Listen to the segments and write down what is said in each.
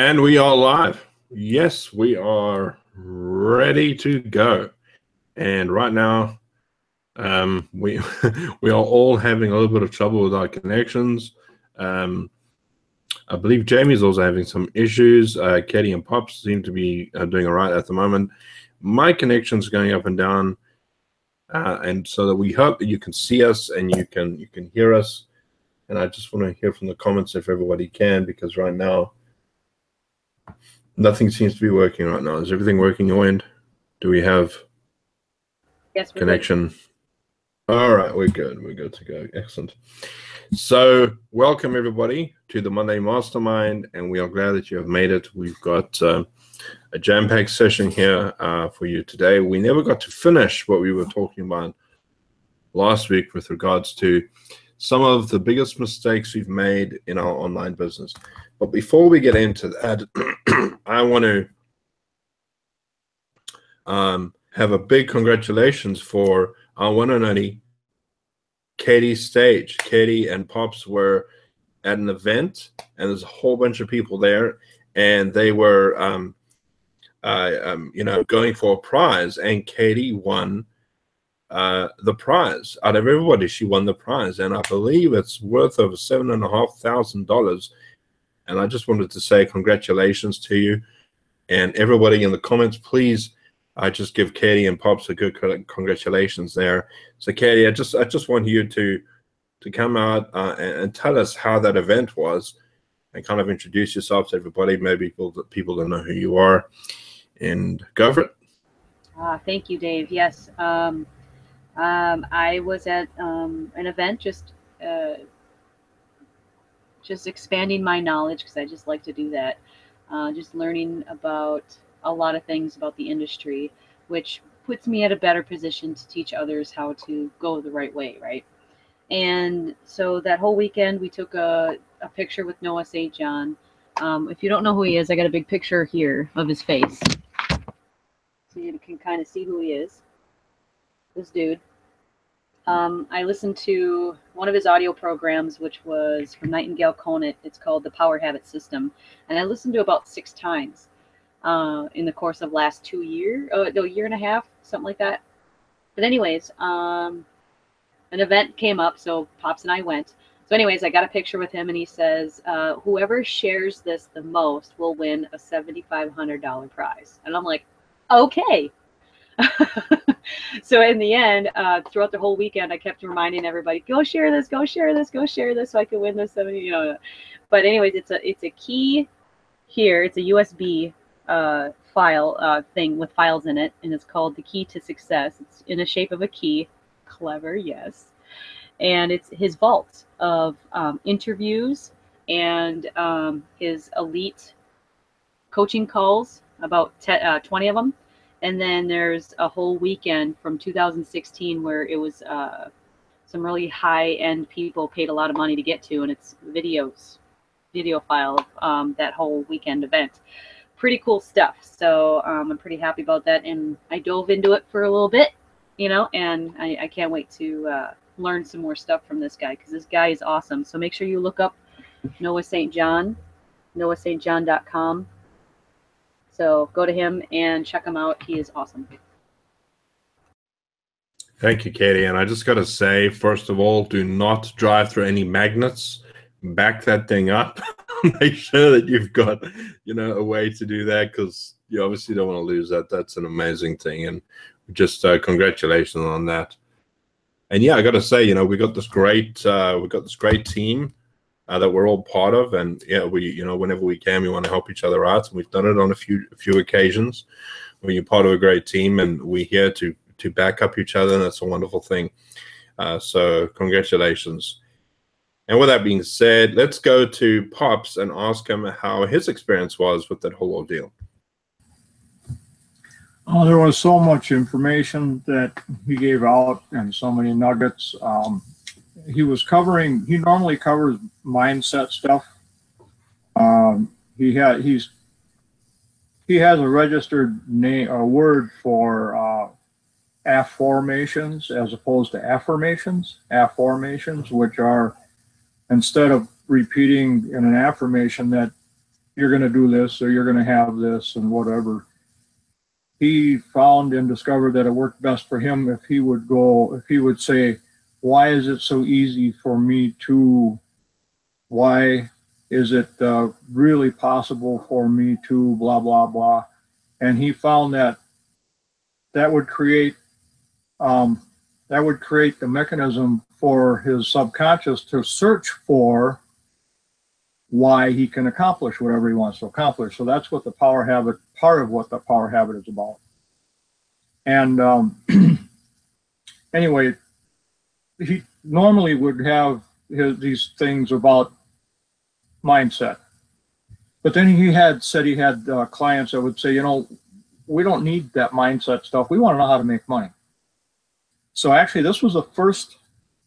And we are live. Yes, we are ready to go. And right now, um, we we are all having a little bit of trouble with our connections. Um, I believe Jamie's also having some issues. Uh, Katie and Pops seem to be uh, doing all right at the moment. My connection's going up and down, uh, and so that we hope that you can see us and you can you can hear us. And I just want to hear from the comments if everybody can, because right now Nothing seems to be working right now. Is everything working your end? Do we have Yes, we're good. connection? All right, we're good. We're good to go. Excellent. So, welcome everybody to the Monday Mastermind, and we are glad that you have made it. We've got uh, a jam-packed session here uh, for you today. We never got to finish what we were talking about last week with regards to some of the biggest mistakes we've made in our online business. But before we get into that, I want to um, have a big congratulations for our one and only Katie Stage. Katie and Pops were at an event, and there's a whole bunch of people there, and they were, um, uh, um, you know, going for a prize, and Katie won uh, the prize. Out of everybody, she won the prize, and I believe it's worth over seven and a half thousand dollars. And I just wanted to say congratulations to you, and everybody in the comments, please. I just give Katie and Pops a good congratulations there. So, Katie, I just I just want you to to come out uh, and, and tell us how that event was, and kind of introduce yourself to everybody. Maybe people that people don't know who you are, and go for it. Ah, thank you, Dave. Yes, um, um, I was at um, an event just uh, just expanding my knowledge because I just like to do that. Uh, just learning about a lot of things about the industry, which puts me at a better position to teach others how to go the right way, right? And so that whole weekend, we took a, a picture with Noah St. John. Um, if you don't know who he is, I got a big picture here of his face. So you can kind of see who he is. This dude. Um, I listened to one of his audio programs, which was from Nightingale Conant. It's called The Power Habit System. And I listened to about six times uh, in the course of last two years, oh, no, year and a half, something like that. But anyways, um, an event came up, so Pops and I went. So anyways, I got a picture with him, and he says, uh, "Whoever shares this the most will win a seventy-five hundred dollar prize." And I'm like, "Okay." so in the end, uh, throughout the whole weekend, I kept reminding everybody, "Go share this, go share this, go share this, so I could win this." Seventy, you know. But anyways, it's a it's a key here. It's a USB uh, file uh, thing with files in it, and it's called the Key to Success. It's in the shape of a key. Clever, yes. And it's his vault of um, interviews and um, his elite coaching calls, about te- uh, 20 of them. And then there's a whole weekend from 2016 where it was uh, some really high end people paid a lot of money to get to, and it's videos, video file of um, that whole weekend event pretty cool stuff. So um, I'm pretty happy about that. And I dove into it for a little bit, you know, and I, I can't wait to uh, learn some more stuff from this guy because this guy is awesome. So make sure you look up Noah St. John, noahstjohn.com. So go to him and check him out. He is awesome. Thank you, Katie. And I just got to say, first of all, do not drive through any magnets. Back that thing up. Make sure that you've got, you know, a way to do that because you obviously don't want to lose that. That's an amazing thing. And just uh, congratulations on that. And yeah, I got to say, you know, we got this great, uh, we got this great team uh, that we're all part of, and yeah, we, you know, whenever we can, we want to help each other out, and we've done it on a few, a few occasions. When you're part of a great team, and we're here to to back up each other, and that's a wonderful thing. Uh, so, congratulations. And with that being said, let's go to Pops and ask him how his experience was with that whole ordeal. Oh, there was so much information that he gave out and so many nuggets. Um, he was covering, he normally covers mindset stuff. Um, he had, he's, he has a registered name, a word for uh, afformations as opposed to affirmations. Affirmations, which are instead of repeating in an affirmation that you're going to do this or you're going to have this and whatever. He found and discovered that it worked best for him if he would go, if he would say, why is it so easy for me to, why is it uh, really possible for me to blah, blah, blah. And he found that that would create, um, that would create the mechanism for his subconscious to search for why he can accomplish whatever he wants to accomplish. So that's what the power habit, part of what the power habit is about. And um, anyway, he normally would have his, these things about mindset. But then he had said he had uh, clients that would say, you know, we don't need that mindset stuff. We want to know how to make money. So actually, this was the first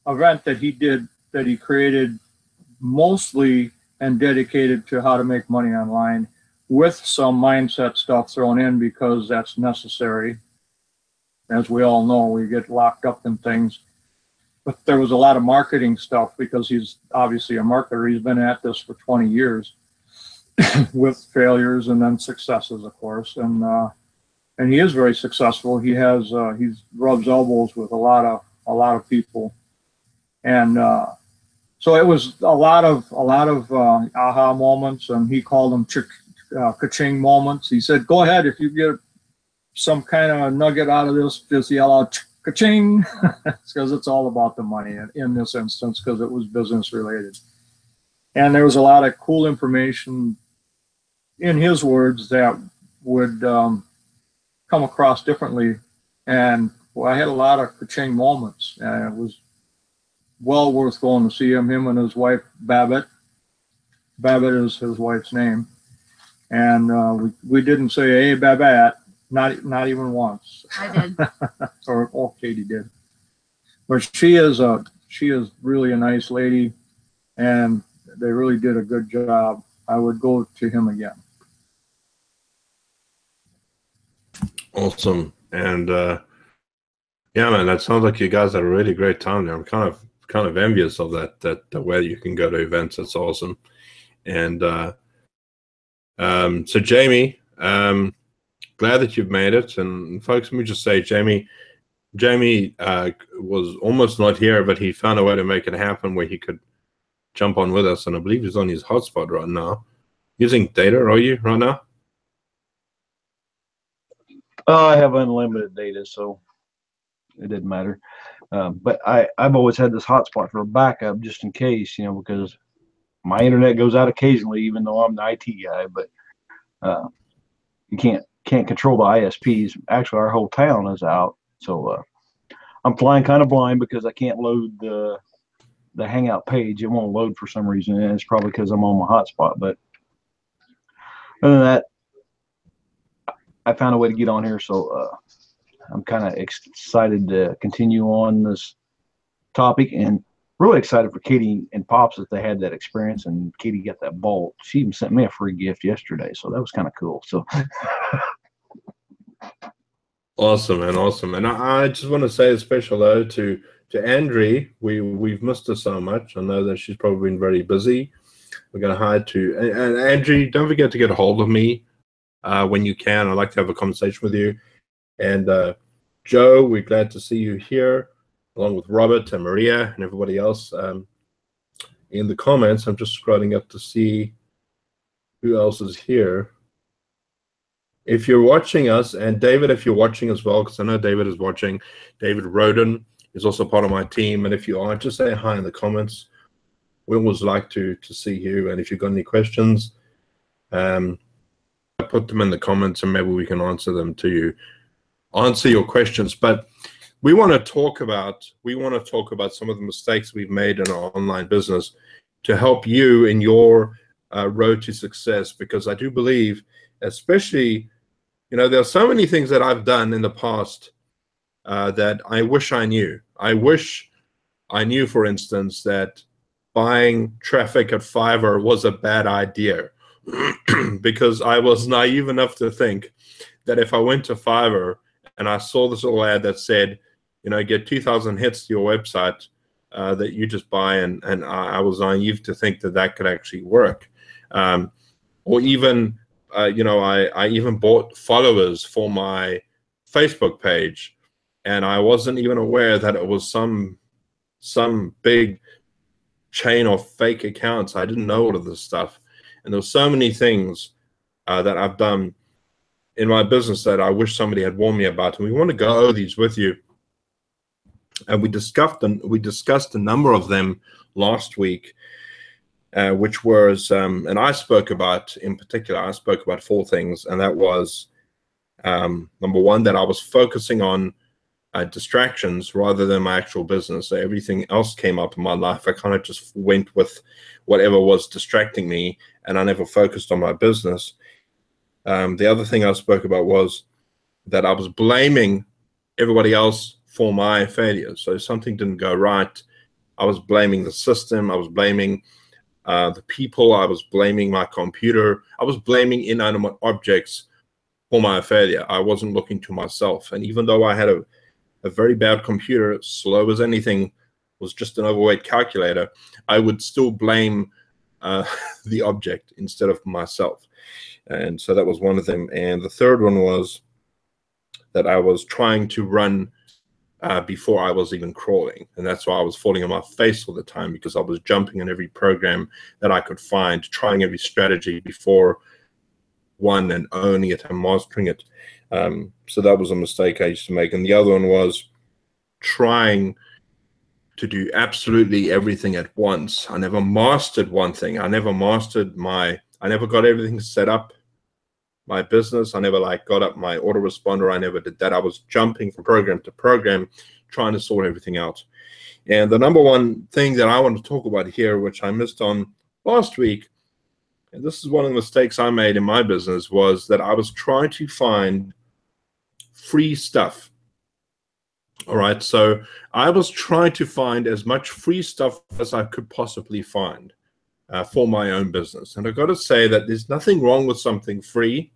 event that he did that he created mostly and dedicated to how to make money online with some mindset stuff thrown in because that's necessary. As we all know, we get locked up in things. But there was a lot of marketing stuff because he's obviously a marketer. He's been at this for 20 years with failures and then successes, of course. And uh, and he is very successful. He has uh, he's rubs elbows with a lot of a lot of people, and uh, so it was a lot of a lot of uh, aha moments, and he called them ch- uh, ka-ching moments. He said, "Go ahead if you get some kind of nugget out of this, just yell out ka-ching," because it's all about the money in, in this instance because it was business related. And there was a lot of cool information in his words that would um, come across differently. And well, I had a lot of ka-ching moments, and it was well worth going to see him. Him and his wife Babbitt. Babbitt is his wife's name, and uh, we we didn't say "Hey Babette," not not even once. I did. or oh, Katie did. But she is a she is really a nice lady, and they really did a good job. I would go to him again. Awesome, and uh, yeah, man, that sounds like you guys had a really great time there. I'm kind of kind of envious of that that the way you can go to events. That's awesome. And uh, um, so, Jamie, um, glad that you've made it. And folks, let me just say, Jamie, Jamie uh, was almost not here, but he found a way to make it happen where he could jump on with us. And I believe he's on his hotspot right now. Using data, are you right now? Oh, I have unlimited data, so it didn't matter. Um, but I, I've always had this hotspot for a backup just in case, you know, because my internet goes out occasionally, even though I'm the IT guy. But uh, you can't can't control the ISPs. Actually, our whole town is out, so uh, I'm flying kind of blind because I can't load the the Hangout page. It won't load for some reason, and it's probably because I'm on my hotspot. But other than that, I found a way to get on here, so uh, I'm kind of excited to continue on this topic and really excited for Katie and Pops that they had that experience and Katie got that bolt. She even sent me a free gift yesterday, so that was kind of cool. So awesome, and awesome. And I, I just want to say a special hello to to Andre. We we've missed her so much. I know that she's probably been very busy. We're to hide to and, and Andre. Don't forget to get a hold of me uh, when you can. I'd like to have a conversation with you. And uh, Joe, we're glad to see you here, along with Robert and Maria and everybody else um, in the comments. I'm just scrolling up to see who else is here. If you're watching us, and David, if you're watching as well, because I know David is watching, David Roden is also part of my team. And if you are, just say hi in the comments. We always like to to see you. And if you've got any questions, um, put them in the comments and maybe we can answer them to you answer your questions but we want to talk about we want to talk about some of the mistakes we've made in our online business to help you in your uh, road to success because i do believe especially you know there are so many things that i've done in the past uh, that i wish i knew. I wish i knew for instance that buying traffic at fiverr was a bad idea because I was naive enough to think that if I went to Fiverr and I saw this little ad that said, you know, get 2,000 hits to your website uh, that you just buy, and, and I, I, was naive to think that that could actually work. Um, or even uh, you know I, I even bought followers for my facebook page and i wasn't even aware that it was some some big chain of fake accounts. I didn't know all of this stuff. And there's so many things uh, that i've done in my business that i wish somebody had warned me about. And we want to go over these with you and we discussed them we discussed a number of them last week uh, which was, um, and I spoke about in particular, I spoke about four things, and that was um, number one, that I was focusing on uh, distractions rather than my actual business. So everything else came up in my life. I kind of just went with whatever was distracting me, and I never focused on my business. Um, the other thing I spoke about was that I was blaming everybody else for my failures. So something didn't go right. I was blaming the system. I was blaming uh, the people. I was blaming my computer. I was blaming inanimate objects for my failure. I wasn't looking to myself. And even though I had a, a very bad computer, slow as anything, was just an overweight calculator, I would still blame uh, the object instead of myself. And so that was one of them. And the third one was that I was trying to run uh, before I was even crawling. And that's why I was falling on my face all the time because I was jumping in every program that I could find, trying every strategy before one and owning it and mastering it. Um, so that was a mistake I used to make. And the other one was trying to do absolutely everything at once. I never mastered one thing. I never mastered my, I never got everything set up my business. I never like got up my autoresponder. I never did that. I was jumping from program to program, trying to sort everything out. And the number one thing that I want to talk about here, which I missed on last week, and this is one of the mistakes I made in my business, was that I was trying to find free stuff. All right. So I was trying to find as much free stuff as I could possibly find uh, for my own business. And I've got to say that there's nothing wrong with something free.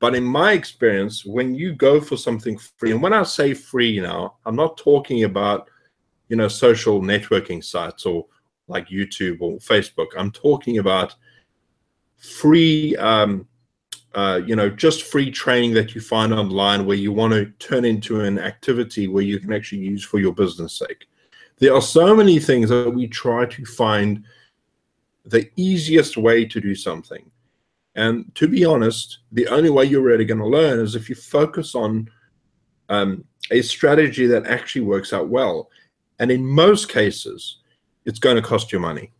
But in my experience, when you go for something free, and when I say free now, I'm not talking about, you know, social networking sites or like YouTube or Facebook. I'm talking about free, um, uh, you know, just free training that you find online where you want to turn into an activity where you can actually use for your business sake. There are so many things that we try to find the easiest way to do something. And to be honest, the only way you're really going to learn is if you focus on um, a strategy that actually works out well. And in most cases, it's going to cost you money.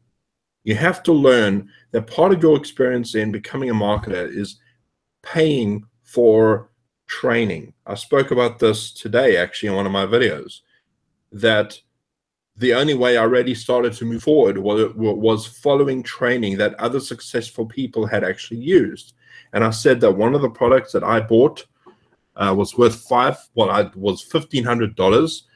You have to learn that part of your experience in becoming a marketer is paying for training. I spoke about this today, actually, in one of my videos, that the only way I really started to move forward was, was following training that other successful people had actually used. And I said that one of the products that I bought uh, was worth five, well, I was fifteen hundred dollars.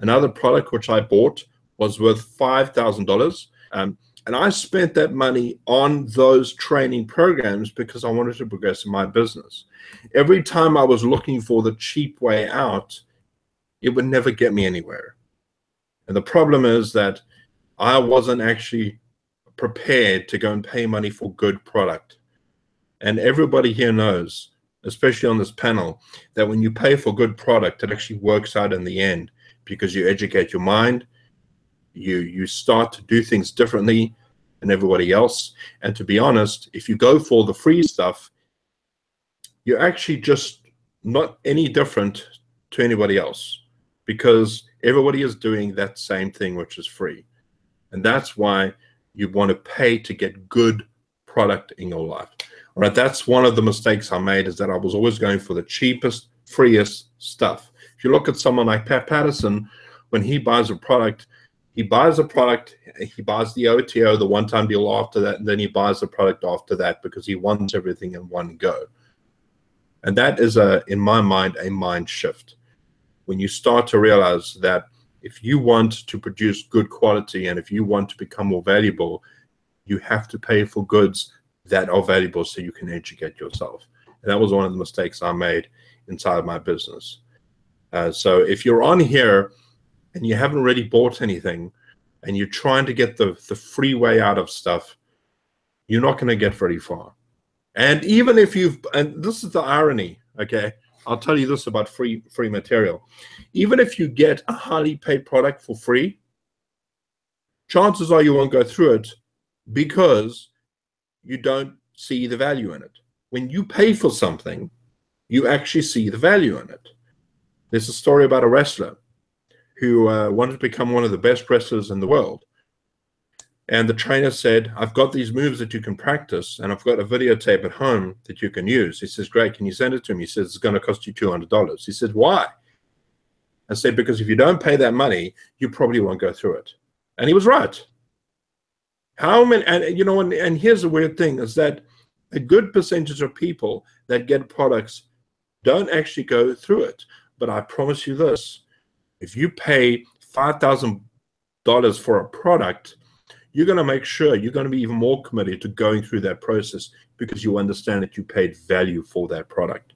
Another product which I bought was worth five thousand um, dollars, and I spent that money on those training programs because I wanted to progress in my business. Every time I was looking for the cheap way out, it would never get me anywhere and the problem is that I wasn't actually prepared to go and pay money for good product. And everybody here knows, especially on this panel, that when you pay for good product, it actually works out in the end because you educate your mind, you you start to do things differently than everybody else. And to be honest, if you go for the free stuff, you're actually just not any different to anybody else because everybody is doing that same thing, which is free. And that's why you want to pay to get good product in your life. All right, that's one of the mistakes I made is that I was always going for the cheapest, freest stuff. If you look at someone like Pat Patterson, when he buys a product, he buys a product, he buys the OTO, the one-time deal after that, and then he buys the product after that because he wants everything in one go. And that is a, in my mind, a mind shift when you start to realize that if you want to produce good quality and if you want to become more valuable, you have to pay for goods that are valuable so you can educate yourself. And that was one of the mistakes I made inside my business. Uh, so if you're on here and you haven't already bought anything and you're trying to get the, the free way out of stuff, you're not going to get very far. And even if you've, and this is the irony, okay? I'll tell you this about free free material. Even if you get a highly paid product for free, chances are you won't go through it because you don't see the value in it. When you pay for something, you actually see the value in it. There's a story about a wrestler who uh, wanted to become one of the best wrestlers in the world. And the trainer said, I've got these moves that you can practice, and I've got a videotape at home that you can use. He says, Great, can you send it to him? He says, It's going to cost you $200. He said, Why? I said, Because if you don't pay that money, you probably won't go through it. And he was right. How many, and you know, and, and here's the weird thing is that a good percentage of people that get products don't actually go through it. But I promise you this if you pay $5,000 for a product, you're going to make sure you're going to be even more committed to going through that process because you understand that you paid value for that product.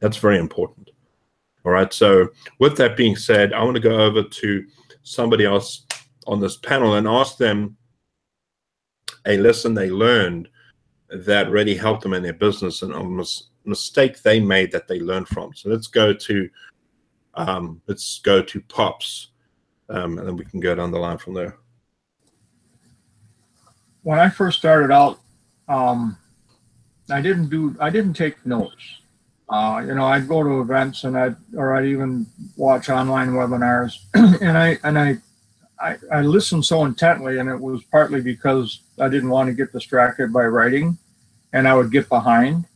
That's very important. All right. So, with that being said, I want to go over to somebody else on this panel and ask them a lesson they learned that really helped them in their business and a mistake they made that they learned from. So, let's go to um, let's go to pops, um, and then we can go down the line from there when I first started out, um, I didn't do I didn't take notes. Uh, you know, I'd go to events and I'd or I'd even watch online webinars, and I and I, I I listened so intently, and it was partly because I didn't want to get distracted by writing, and I would get behind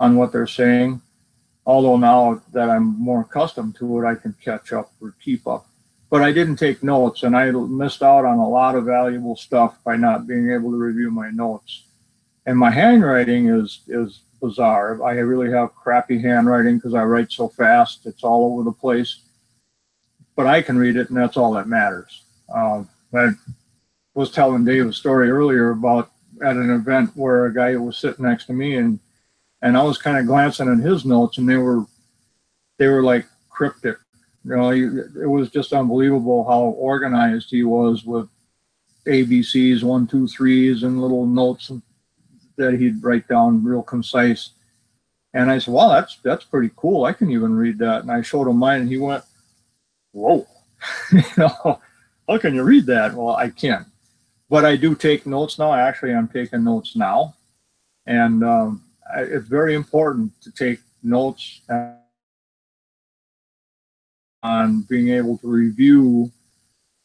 on what they're saying. Although now that I'm more accustomed to it, I can catch up or keep up but I didn't take notes and I missed out on a lot of valuable stuff by not being able to review my notes. And my handwriting is is bizarre. I really have crappy handwriting because I write so fast. It's all over the place. But I can read it, and that's all that matters. Uh, I was telling Dave a story earlier about at an event where a guy was sitting next to me, and and I was kind of glancing at his notes, and they were they were like cryptic you know, it was just unbelievable how organized he was with ABCs, one, two, threes, and little notes that he'd write down real concise. And I said, "Wow, that's that's pretty cool. I can even read that." And I showed him mine, and he went, "Whoa, you know, how can you read that?" Well, I can, but I do take notes now. Actually, I'm taking notes now, and um, it's very important to take notes. And, on being able to review.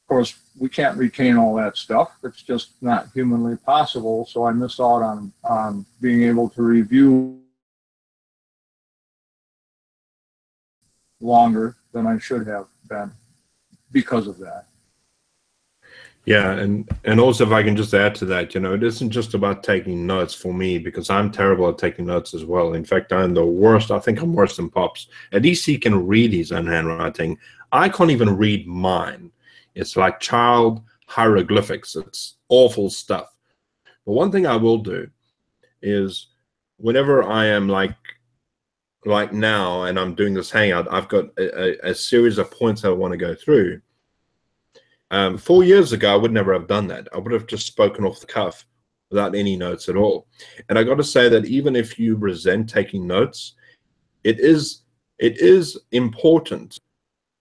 Of course, we can't retain all that stuff. It's just not humanly possible. So I missed out on, on being able to review longer than I should have been because of that. Yeah, and and also if I can just add to that, you know, it isn't just about taking notes for me because I'm terrible at taking notes as well. In fact, I'm the worst. I think I'm worse than Pops. At least he can read his own handwriting. I can't even read mine. It's like child hieroglyphics. It's awful stuff. But one thing I will do is whenever I am like like now and I'm doing this hangout, I've got a, a, a series of points I want to go through um, four years ago, I would never have done that. I would have just spoken off the cuff without any notes at all. And I got to say that even if you resent taking notes, it is it is important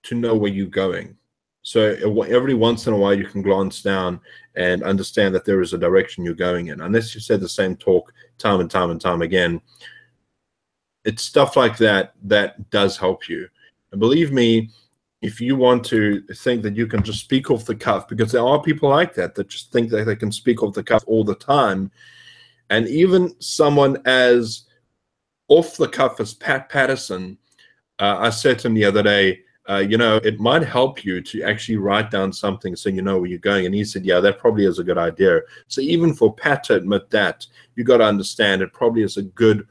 to know where you're going. So every once in a while, you can glance down and understand that there is a direction you're going in. Unless you said the same talk time and time and time again, it's stuff like that that does help you. And believe me, if you want to think that you can just speak off the cuff, because there are people like that that just think that they can speak off the cuff all the time, and even someone as off the cuff as Pat Patterson, uh, I said to him the other day, uh, you know, it might help you to actually write down something so you know where you're going. And he said, yeah, that probably is a good idea. So even for Pat to admit that, you got to understand it probably is a good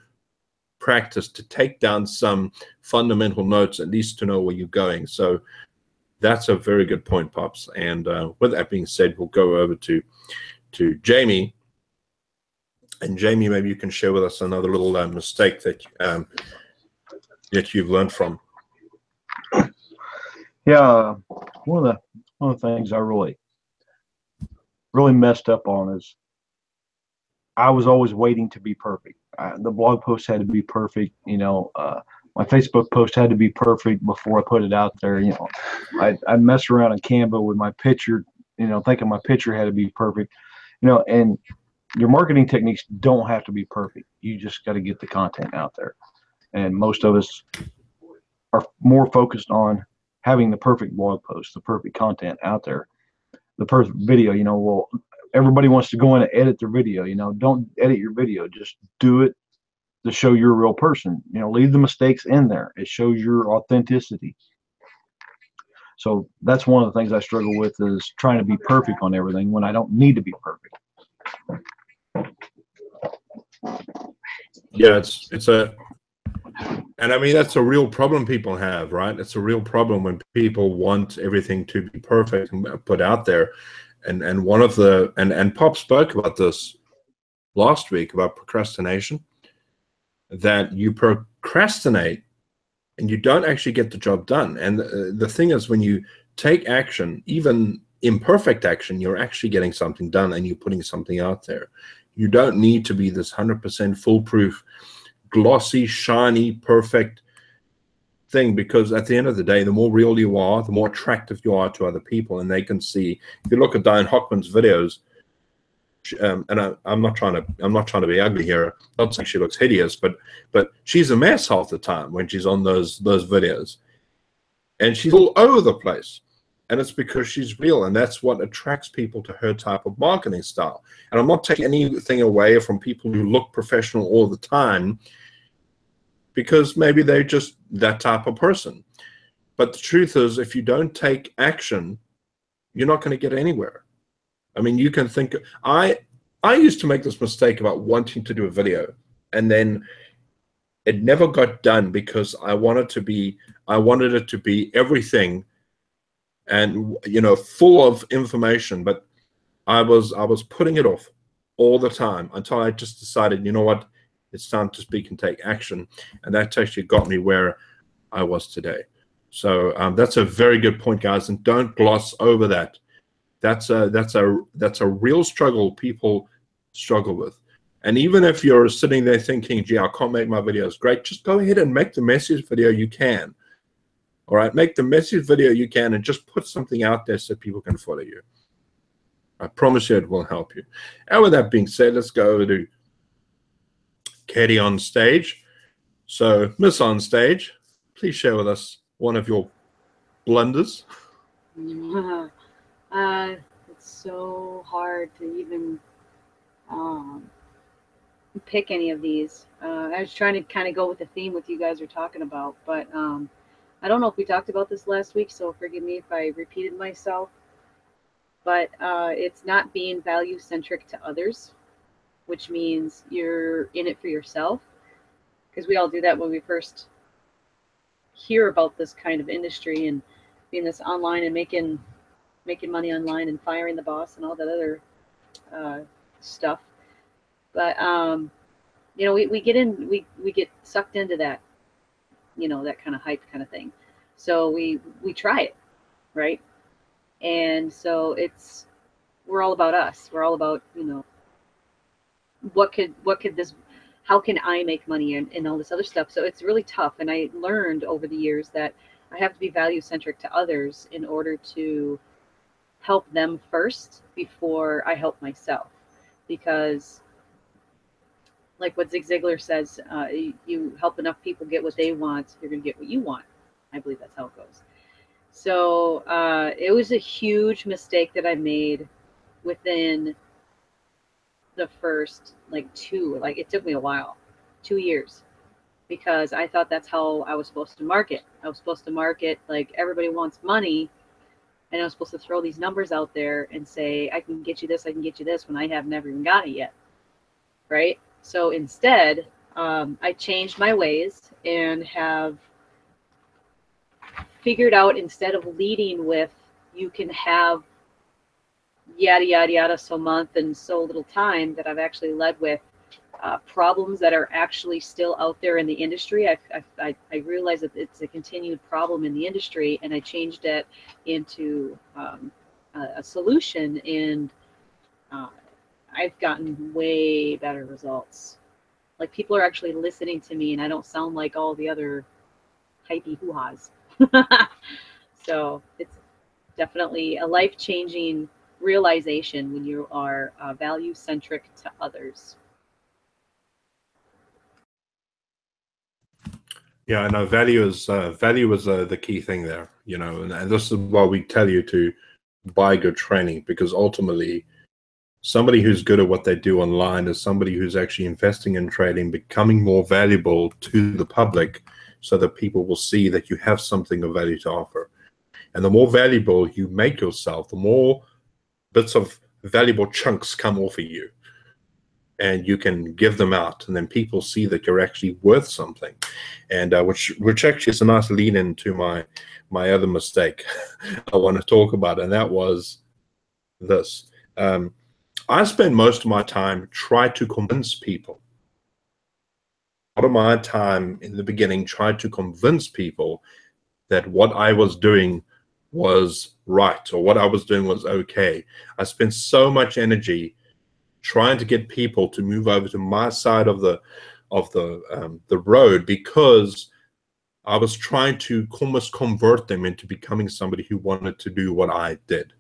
practice to take down some fundamental notes, at least to know where you're going. So that's a very good point, Pops. And uh, with that being said, we'll go over to to Jamie. And Jamie, maybe you can share with us another little uh, mistake that um, that you've learned from. Yeah, one of the one of the things I really really messed up on is I was always waiting to be perfect. I, the blog post had to be perfect. You know, uh, my Facebook post had to be perfect before I put it out there. You know, I I mess around in Canva with my picture. You know, thinking my picture had to be perfect. You know, and your marketing techniques don't have to be perfect. You just got to get the content out there. And most of us are more focused on having the perfect blog post, the perfect content out there, the perfect video. You know, well, everybody wants to go in and edit their video. You know, don't edit your video. Just do it to show you're a real person. You know, leave the mistakes in there. It shows your authenticity. So that's one of the things I struggle with is trying to be perfect on everything when I don't need to be perfect. Yeah, it's it's a and I mean that's a real problem people have, right? It's a real problem when people want everything to be perfect and put out there. And and one of the and and Pop spoke about this last week about procrastination. That you procrastinate and you don't actually get the job done. And the, the thing is, when you take action, even imperfect action, you're actually getting something done and you're putting something out there. You don't need to be this 100% foolproof, glossy, shiny, perfect thing because at the end of the day, the more real you are, the more attractive you are to other people, and they can see. If you look at Diane Hockman's videos, um, and I, am not trying to I'm not trying to be ugly here. Not saying she looks hideous, but but she's a mess half the time when she's on those those videos, and she's all over the place and it's because she's real and that's what attracts people to her type of marketing style and i'm not taking anything away from people who look professional all the time because maybe they're just that type of person. But the truth is if you don't take action you're not going to get anywhere. I mean you can think i i used to make this mistake about wanting to do a video and then it never got done because i wanted to be i wanted it to be everything and you know full of information but i was i was putting it off all the time until i just decided you know what it's time to speak and take action and that actually got me where i was today so um, that's a very good point guys and don't gloss over that that's a that's a that's a real struggle people struggle with and even if you're sitting there thinking gee i can't make my videos great just go ahead and make the message video you can all right, make the message video you can and just put something out there so people can follow you. I promise you it will help you. And with that being said, let's go over to Katie on stage. So, Miss on stage, please share with us one of your blunders. Uh, it's so hard to even um, pick any of these. Uh, I was trying to kind of go with the theme what you guys are talking about, but um, I don't know if we talked about this last week, so forgive me if I repeated myself. But uh, it's not being value centric to others, which means you're in it for yourself. Because we all do that when we first hear about this kind of industry and being this online and making making money online and firing the boss and all that other uh, stuff. But um, you know, we, we get in we we get sucked into that you know that kind of hype kind of thing so we we try it right and so it's we're all about us we're all about you know what could what could this how can i make money and, and all this other stuff so it's really tough and i learned over the years that i have to be value centric to others in order to help them first before i help myself because like what Zig Ziglar says, uh, you, help enough people get what they want, you're going to get what you want. I believe that's how it goes. So uh, it was a huge mistake that I made within the first like two, like it took me a while, two years, because I thought that's how I was supposed to market. I was supposed to market like everybody wants money. And I was supposed to throw these numbers out there and say, I can get you this, I can get you this when I have never even got it yet. Right so instead, um, I changed my ways and have figured out instead of leading with you can have yada yada yada so month and so little time that I've actually led with uh, problems that are actually still out there in the industry. I, I, I realize that it's a continued problem in the industry, and I changed it into um, a, a, solution. And uh, I've gotten way better results. Like people are actually listening to me, and I don't sound like all the other hypey hoo ha's. so it's definitely a life changing realization when you are uh, value centric to others. Yeah, I know value is uh, value is uh, the key thing there, you know, and, and this is why we tell you to buy good training because ultimately, somebody who's good at what they do online is somebody who's actually investing in trading, becoming more valuable to the public, so that people will see that you have something of value to offer. And the more valuable you make yourself, the more bits of valuable chunks come off of you. And you can give them out and then people see that you're actually worth something. And uh, which which actually is a nice lead into my my other mistake i want to talk about and that was this. Um, i spend most of my time trying to convince people. A lot of my time in the beginning tried to convince people that what i was doing was right or what i was doing was okay i spent so much energy trying to get people to move over to my side of the of the um, the road because I was trying to almost convert them into becoming somebody who wanted to do what I did.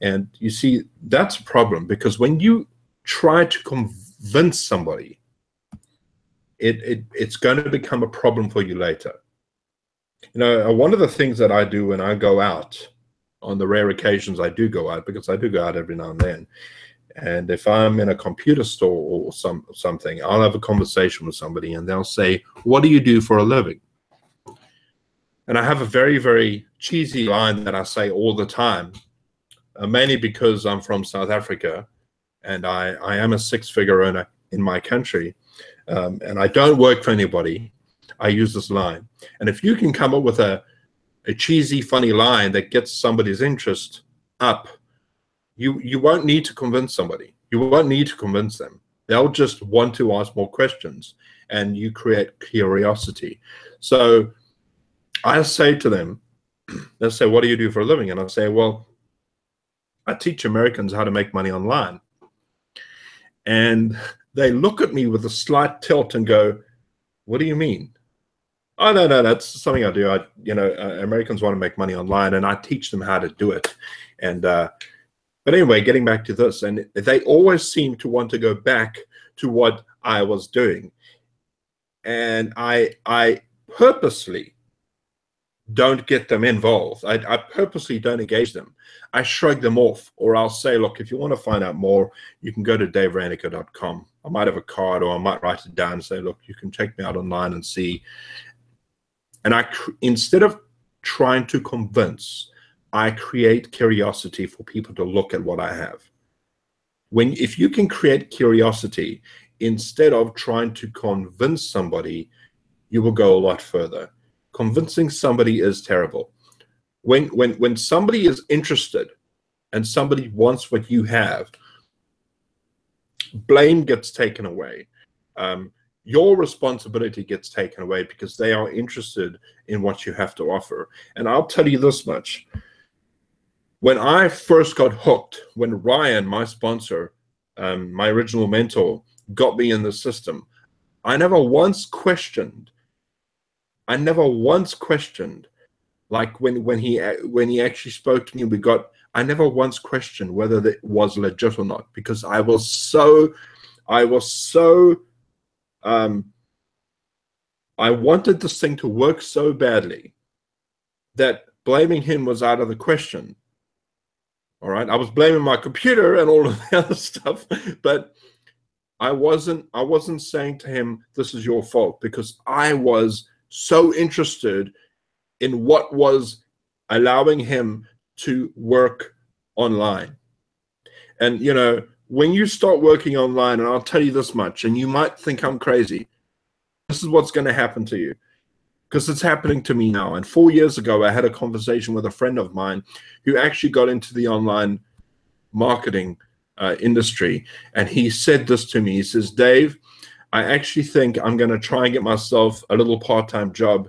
And you see, that's a problem because when you try to convince somebody, it, it it's going to become a problem for you later. You know, uh, one of the things that I do when I go out, on the rare occasions I do go out, because I do go out every now and then, and if I'm in a computer store or some something, I'll have a conversation with somebody and they'll say, What do you do for a living? And I have a very, very cheesy line that I say all the time, uh, mainly because I'm from South Africa and I, I am a six figure earner in my country. Um, and I don't work for anybody. I use this line. And if you can come up with a, a cheesy, funny line that gets somebody's interest up, you you won't need to convince somebody. You won't need to convince them. They'll just want to ask more questions, and you create curiosity. So I say to them, they'll say, "What do you do for a living?" And I say, "Well, I teach Americans how to make money online." And they look at me with a slight tilt and go, "What do you mean?" Oh no, no, that's something I do. I, you know, uh, Americans want to make money online, and I teach them how to do it. And uh, but anyway, getting back to this, and they always seem to want to go back to what I was doing. And I I purposely don't get them involved. I, I purposely don't engage them. I shrug them off, or I'll say, look, if you want to find out more, you can go to davereineke.com. I might have a card, or I might write it down and say, look, you can check me out online and see. And I, instead of trying to convince, I create curiosity for people to look at what I have. When if you can create curiosity instead of trying to convince somebody, you will go a lot further. Convincing somebody is terrible. When when when somebody is interested and somebody wants what you have, blame gets taken away. Um, your responsibility gets taken away because they are interested in what you have to offer. And I'll tell you this much when I first got hooked, when Ryan, my sponsor, um, my original mentor, got me in the system, I never once questioned. I never once questioned, like when when he when he actually spoke to me, we got. I never once questioned whether it was legit or not because I was so, I was so, um, I wanted this thing to work so badly that blaming him was out of the question all right. I was blaming my computer and all of the other stuff, but I wasn't I wasn't saying to him, this is your fault, because I was so interested in what was allowing him to work online. And you know, when you start working online, and I'll tell you this much, and you might think I'm crazy, this is what's going to happen to you because it's happening to me now. And four years ago, I had a conversation with a friend of mine who actually got into the online marketing uh, industry. And he said this to me He says, Dave, I actually think I'm going to try and get myself a little part time job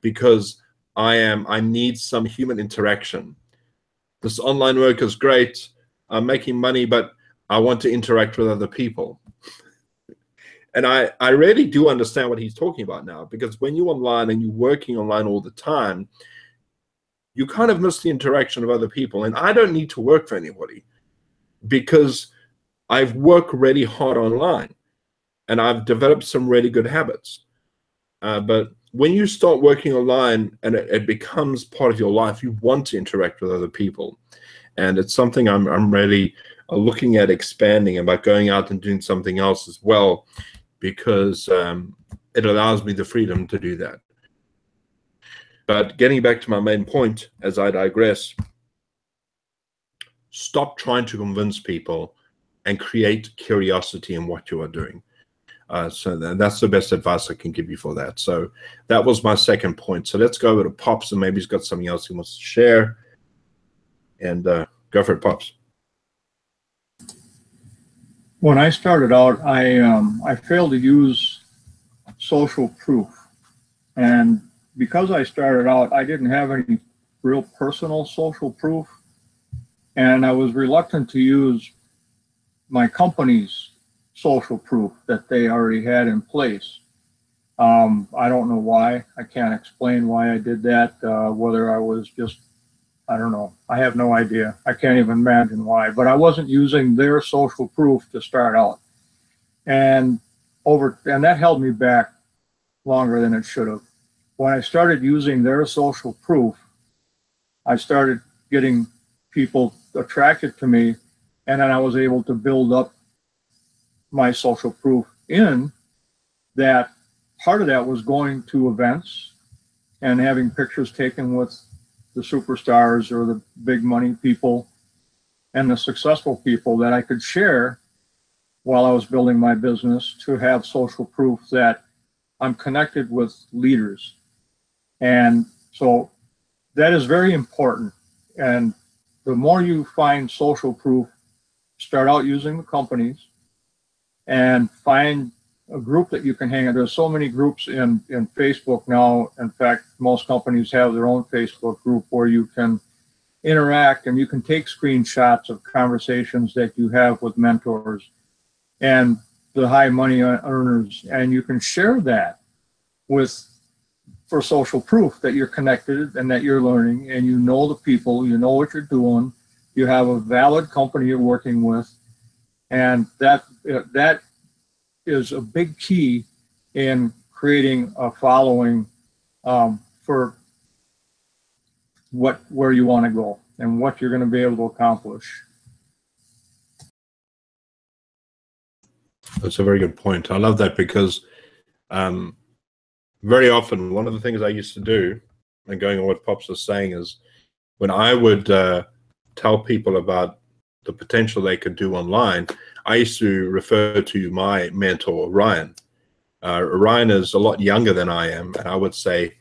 because I am, I need some human interaction. This online work is great. I'm making money, but I want to interact with other people. And I, I really do understand what he's talking about now because when you're online and you're working online all the time, you kind of miss the interaction of other people. And I don't need to work for anybody because I've worked really hard online and I've developed some really good habits. Uh, but when you start working online and it, it, becomes part of your life, you want to interact with other people. And it's something I'm, I'm really uh, looking at expanding about going out and doing something else as well, because um, it allows me the freedom to do that. But getting back to my main point, as I digress, stop trying to convince people and create curiosity in what you are doing. Uh, so that's the best advice I can give you for that. So that was my second point. So let's go over to Pops, and maybe he's got something else he wants to share. And uh, go for it, Pops. When I started out, I um, I failed to use social proof, and because I started out, I didn't have any real personal social proof, and I was reluctant to use my company's social proof that they already had in place. Um, I don't know why. I can't explain why I did that. Uh, whether I was just, I don't know. I have no idea. I can't even imagine why. But I wasn't using their social proof to start out, and over and that held me back longer than it should have. When I started using their social proof, I started getting people attracted to me, and then I was able to build up my social proof in that part of that was going to events and having pictures taken with the superstars or the big money people and the successful people that I could share while I was building my business to have social proof that I'm connected with leaders. And so that is very important. And the more you find social proof, start out using the companies and find a group that you can hang out. There's so many groups in, in Facebook now. In fact, most companies have their own Facebook group where you can interact and you can take screenshots of conversations that you have with mentors and the high money earners, and you can share that with for social proof that you're connected and that you're learning and you know the people, you know what you're doing, you have a valid company you're working with, and that that is a big key in creating a following um, for what where you want to go and what you're going to be able to accomplish. That's a very good point. I love that because um, very often one of the things I used to do, and going on what Pops was saying, is when I would uh, tell people about the potential they could do online, I used to refer to my mentor, Ryan. Uh, Ryan is a lot younger than I am, and I would say,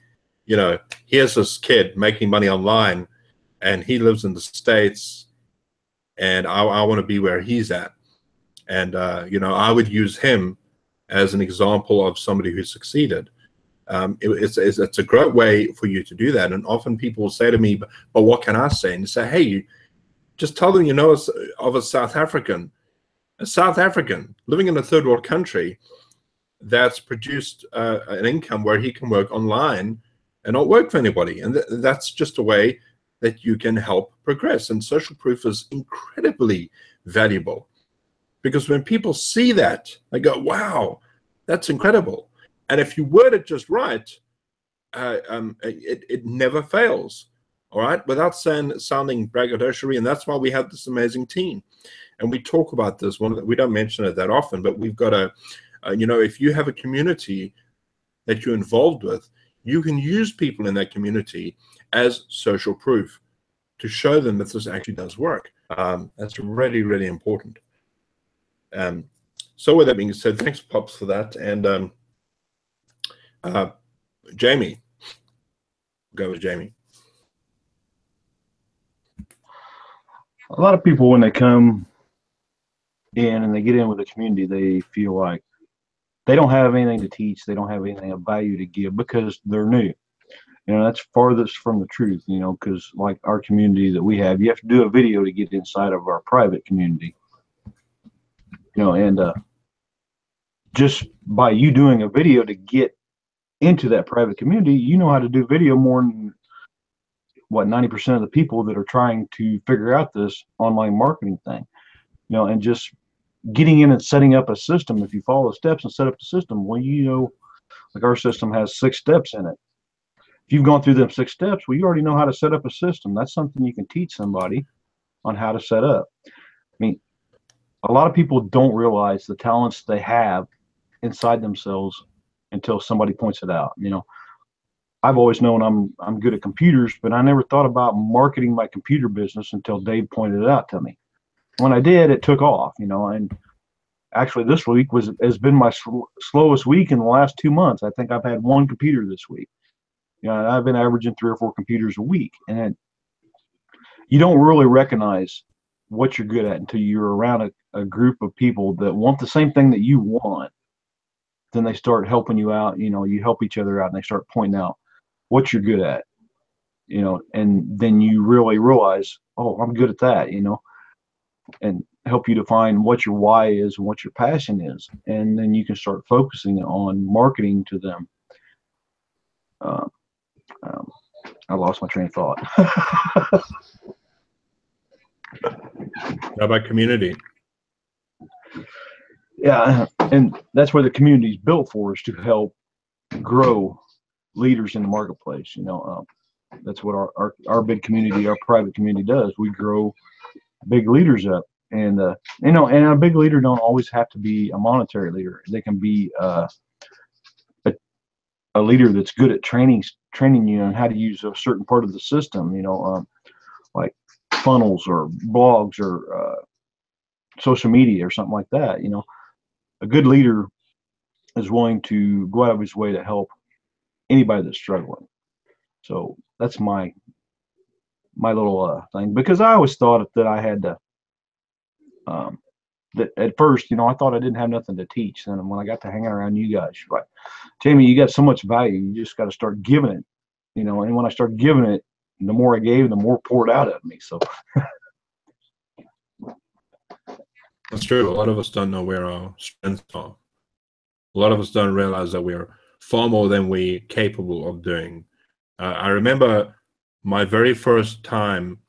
you know, here's this kid making money online, and he lives in the States, and I, I want to be where he's at. And, uh, you know, I would use him as an example of somebody who succeeded. Um, it, it's, it's, it's, a great way for you to do that. And often people will say to me, but, but what can I say? And you say, hey, you, just tell them you know of a South African, a South African living in a third world country that's produced uh, an income where he can work online and not work for anybody. And th that's just a way that you can help progress. And social proof is incredibly valuable because when people see that, they go, wow, that's incredible. And if you word it just right, uh, um, it, it never fails all right, without saying, sounding braggadocious. And that's why we have this amazing team. And we talk about this. One, we don't mention it that often, but we've got a, uh, you know, if you have a community that you're involved with, you can use people in that community as social proof to show them that this actually does work. Um, that's really, really important. Um, so with that being said, thanks, Pops, for that. And um, uh, Jamie, go with Jamie. a lot of people when they come in and they get in with the community, they feel like they don't have anything to teach, they don't have anything of value to give because they're new. You know, that's farthest from the truth, you know, because like our community that we have, you have to do a video to get inside of our private community. You know, and uh, just by you doing a video to get into that private community, you know how to do video more than what 90% of the people that are trying to figure out this online marketing thing. You know, and just getting in and setting up a system. If you follow the steps and set up the system, well, you know, like our system has six steps in it. If you've gone through them six steps, well, you already know how to set up a system. That's something you can teach somebody on how to set up. I mean, a lot of people don't realize the talents they have inside themselves until somebody points it out. You know, I've always known I'm I'm good at computers, but I never thought about marketing my computer business until Dave pointed it out to me. When I did, it took off. You know, and actually this week was has been my sl- slowest week in the last two months. I think I've had one computer this week. You know, I've been averaging three or four computers a week, and it, you don't really recognize what you're good at until you're around a, a group of people that want the same thing that you want then they start helping you out you know you help each other out and they start pointing out what you're good at you know and then you really realize oh i'm good at that you know and help you define what your why is and what your passion is. And then you can start focusing on marketing to them. Um, um, i lost my train of thought. How about community? yeah and that's where the community is built for is to help grow leaders in the marketplace you know um, that's what our, our our big community our private community does. We grow big leaders up. And uh, you know and a big leader don't always have to be a monetary leader. They can be uh, a, a leader that's good at training training you on how to use a certain part of the system you know um, like funnels or blogs or uh, social media or something like that you know. A good leader is willing to go out of his way to help anybody that's struggling. So that's my my little uh, thing because I always thought that I had to. Um, that at first, you know, I thought I didn't have nothing to teach. And when I got to hanging around you guys, like, Jamie, you got so much value. You just got to start giving it, you know. And when I started giving it, the more I gave, the more poured out of me. So That's true. A lot of us don't know where our strengths are. A lot of us don't realize that we are far more than we're capable of doing. Uh, I remember my very first time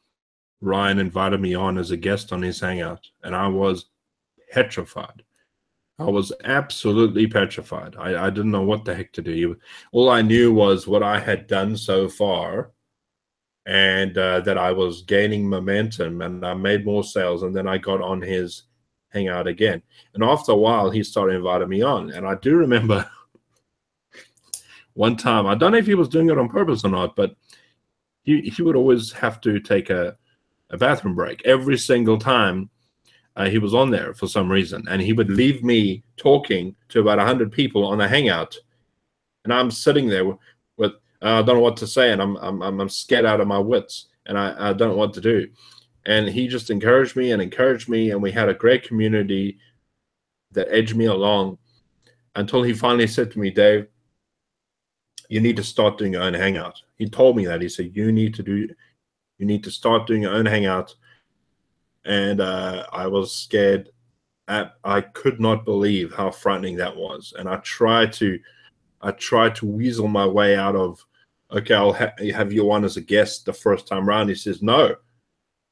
Ryan invited me on as a guest on his Hangout, and I was petrified. I was absolutely petrified. I, I didn't know what the heck to do. All I knew was what I had done so far and uh, that I was gaining momentum and I made more sales. And then I got on his hangout again. And after a while, he started inviting me on. And I do remember one time, I don't know if he was doing it on purpose or not, but he, he would always have to take a, a bathroom break every single time uh, he was on there for some reason. And he would leave me talking to about 100 people on a hangout. And I'm sitting there with, with uh, I don't know what to say, and I'm, I'm, I'm scared out of my wits, and I, I don't know what to do and he just encouraged me and encouraged me and we had a great community that edged me along until he finally said to me dave you need to start doing your own hangout he told me that he said you need to do you need to start doing your own hangout and uh, i was scared at, i could not believe how frightening that was and i tried to i tried to weasel my way out of okay i'll ha- have you on as a guest the first time around he says no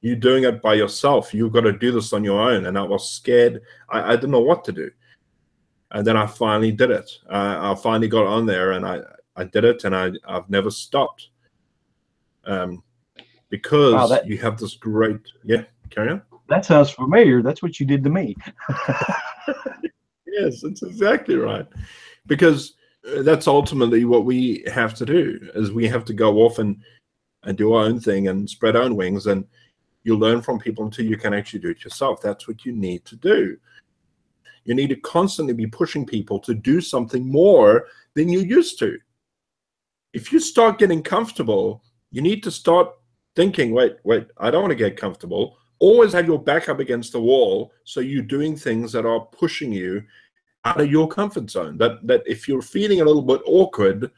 you're doing it by yourself. You've got to do this on your own. And I was scared. I, I didn't know what to do. And then I finally did it. Uh, I finally got on there and I, I did it and I, I've never stopped. Um, because wow, that, you have this great, yeah, carry on. That sounds familiar. That's what you did to me. yes, that's exactly right. Because uh, that's ultimately what we have to do is we have to go off and, and do our own thing and spread our own wings. And, you learn from people until you can actually do it yourself. That's what you need to do. You need to constantly be pushing people to do something more than you used to. If you start getting comfortable, you need to start thinking, wait, wait, I don't want to get comfortable. Always have your back up against the wall so you're doing things that are pushing you out of your comfort zone. That that if you're feeling a little bit awkward,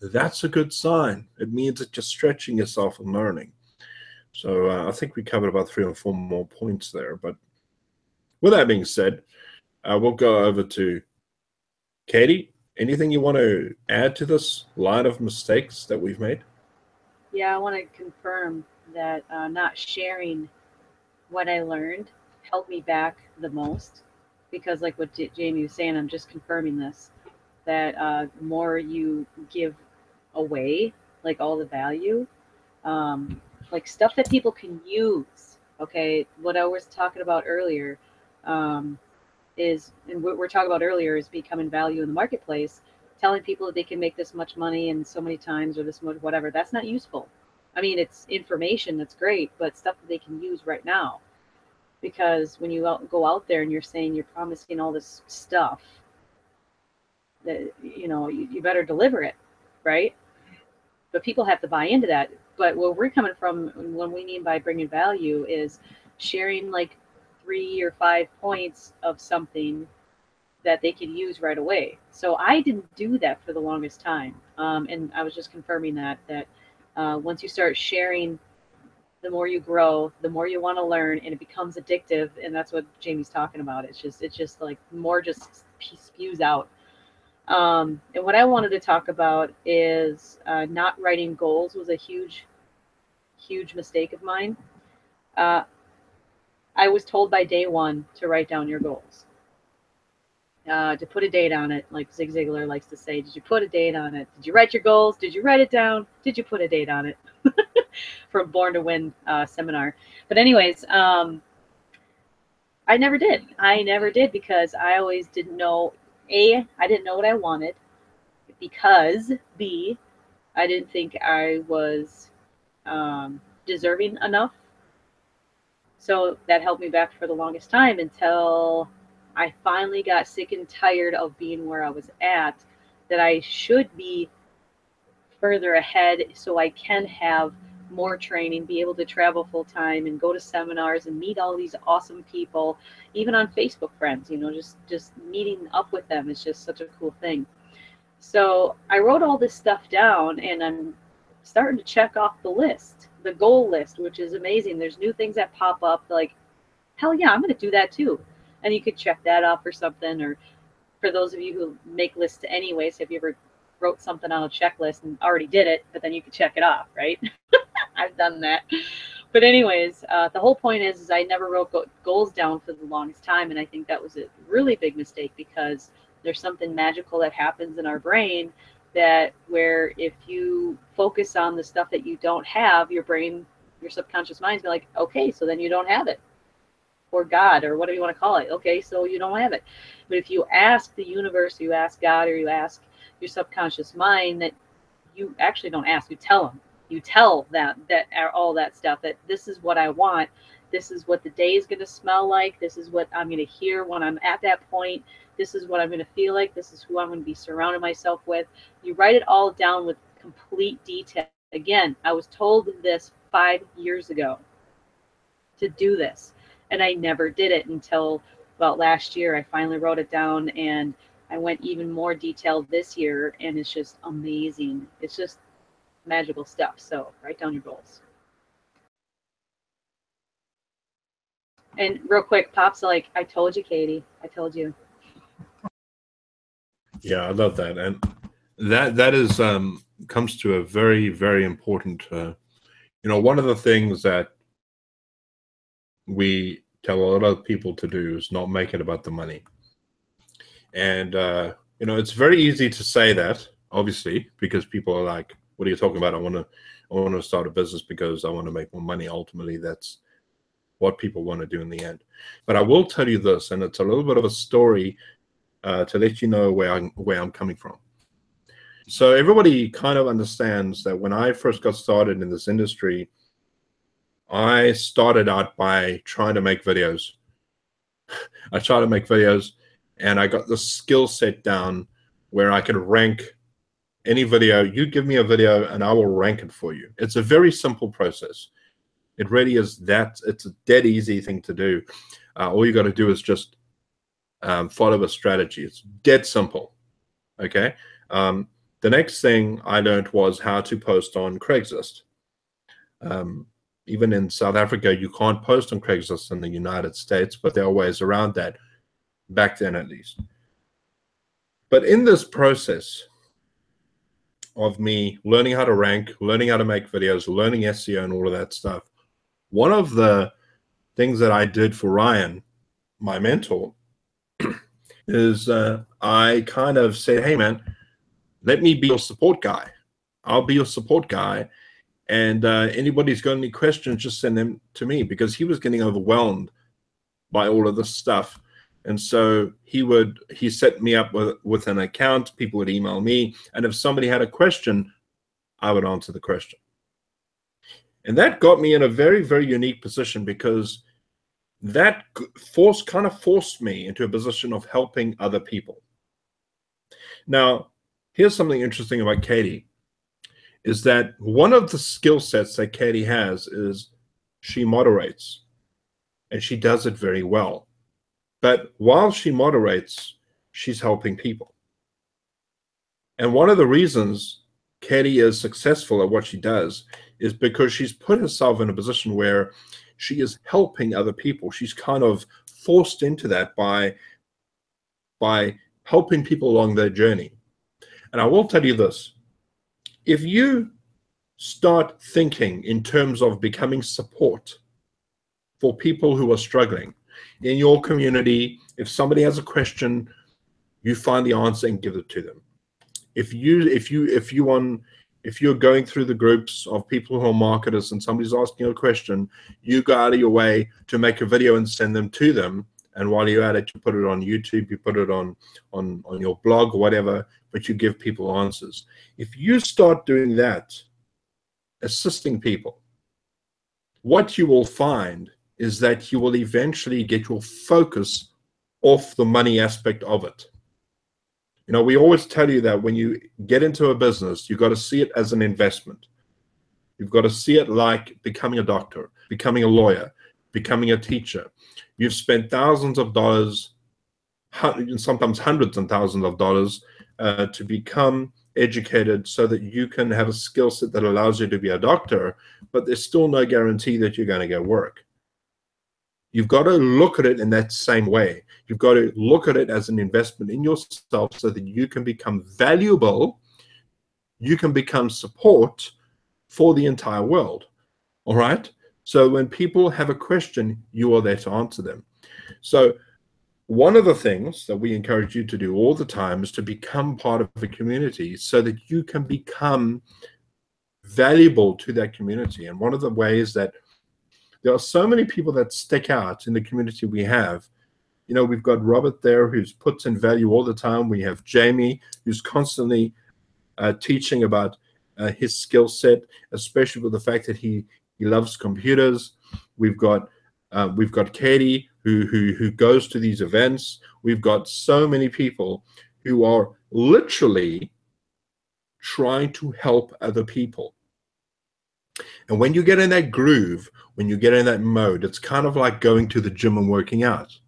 that's a good sign. It means that you're stretching yourself and learning. So uh, I think we covered about three or four more points there. But with that being said, uh, we'll go over to Katie. Anything you want to add to this line of mistakes that we've made? Yeah, I want to confirm that uh, not sharing what I learned helped me back the most because, like what J- Jamie was saying, I'm just confirming this that uh, more you give away, like all the value, um, like stuff that people can use. Okay, what I was talking about earlier um, is, and what we're talking about earlier is becoming value in the marketplace. Telling people that they can make this much money in so many times or this much whatever, that's not useful. I mean, it's information that's great, but stuff that they can use right now. Because when you go out there and you're saying you're promising all this stuff, that you know you, you better deliver it, right? But people have to buy into that. But where we're coming from, when we mean by bringing value, is sharing like three or five points of something that they can use right away. So I didn't do that for the longest time, um, and I was just confirming that that uh, once you start sharing, the more you grow, the more you want to learn, and it becomes addictive. And that's what Jamie's talking about. It's just it's just like more just spews out. Um, and what I wanted to talk about is uh, not writing goals was a huge, huge mistake of mine. Uh, I was told by day one to write down your goals, uh, to put a date on it, like Zig Ziglar likes to say. Did you put a date on it? Did you write your goals? Did you write it down? Did you put a date on it? From Born to Win uh, seminar. But anyways, um, I never did. I never did because I always didn't know. A, I didn't know what I wanted. Because B, I didn't think I was um, deserving enough so that helped me back for the longest time until I finally got sick and tired of being where I was at, that I should be further ahead so I can have more training, be able to travel full time and go to seminars and meet all these awesome people, even on Facebook friends, you know, just just meeting up with them is just such a cool thing. So I wrote all this stuff down and I'm starting to check off the list the goal list, which is amazing. There's new things that pop up like, hell yeah, I'm going to do that too. And you could check that off or something. Or for those of you who make lists anyways, if you ever wrote something on a checklist and already did it, but then you could check it off, right? I've done that. But anyways, uh, the whole point is, is I never wrote go- goals down for the longest time, and I think that was a really big mistake because there's something magical that happens in our brain that where if you focus on the stuff that you don't have, your brain, your subconscious mind's like, okay, so then you don't have it. Or God, or whatever you want to call it. Okay, so you don't have it. But if you ask the universe, you ask God, or you ask your subconscious mind that you actually don't ask, you tell them. You tell that that all that stuff that this is what I want. This is what the day is going to smell like. This is what I'm going to hear when I'm at that point this is what I'm going to feel like. This is who I'm going to be surrounding myself with. You write it all down with complete detail. Again, I was told this five years ago to do this, and I never did it until about last year. I finally wrote it down and I went even more detailed this year, and it's just amazing. It's just magical stuff. So write down your goals. And real quick, Pop's like, I told you, Katie. I told you. Yeah, I love that, and that that is um, comes to a very very important. Uh, you know, one of the things that we tell a lot of people to do is not make it about the money, and uh, you know it's very easy to say that, obviously, because people are like, "What are you talking about? I want to, I want to start a business because I want to make more money." Ultimately, that's what people want to do in the end. But I will tell you this, and it's a little bit of a story uh, to let you know where I'm where I'm coming from. So everybody kind of understands that when I first got started in this industry, I started out by trying to make videos. I tried to make videos, and I got the skill set down where I could rank any video. You give me a video, and I will rank it for you. It's a very simple process. It really is that. It's a dead easy thing to do. Uh, all you got to do is just um, follow a strategy. It's dead simple. Okay. Um, the next thing I learned was how to post on Craigslist. Um, even in South Africa, you can't post on Craigslist in the United States, but there are ways around that. back then at least. But in this process of me learning how to rank, learning how to make videos, learning SEO and all of that stuff, one of the things that I did for Ryan, my mentor, is uh, I kind of said, hey, man, let me be your support guy. I'll be your support guy. And uh, anybody's got any questions, just send them to me because he was getting overwhelmed by all of this stuff. And so he would he set me up with with an account. People would email me, and if somebody had a question, I would answer the question. And that got me in a very very unique position because that force kind of forced me into a position of helping other people. Now, here's something interesting about Katie is that one of the skill sets that Katie has is she moderates and she does it very well. But while she moderates, she's helping people. And one of the reasons Katie is successful at what she does is because she's put herself in a position where she is helping other people. She's kind of forced into that by by helping people along their journey. And I will tell you this if you start thinking in terms of becoming support for people who are struggling in your community, if somebody has a question, you find the answer and give it to them. If you if you if you on if you're going through the groups of people who are marketers and somebody's asking a question, you go out of your way to make a video and send them to them. And while you're at it, you put it on YouTube, you put it on on on your blog or whatever, but you give people answers. If you start doing that, assisting people, what you will find is that you will eventually get your focus off the money aspect of it. You know, we always tell you that when you get into a business, you've got to see it as an investment. You've got to see it like becoming a doctor, becoming a lawyer, becoming a teacher. You've spent thousands of dollars, sometimes hundreds and thousands of dollars uh, to become educated so that you can have a skill set that allows you to be a doctor, but there's still no guarantee that you're going to get work. You've got to look at it in that same way. You've got to look at it as an investment in yourself so that you can become valuable. You can become support for the entire world. All right. So when people have a question, you are there to answer them. So one of the things that we encourage you to do all the time is to become part of a community so that you can become valuable to that community. And one of the ways that there are so many people that stick out in the community we have. You know, we've got Robert there who's puts in value all the time. We have Jamie who's constantly uh, teaching about uh, his skill set, especially with the fact that he he loves computers. We've got uh, we've got Katie who, who, who goes to these events. We've got so many people who are literally trying to help other people. And when you get in that groove, when you get in that mode, it's kind of like going to the gym and working out.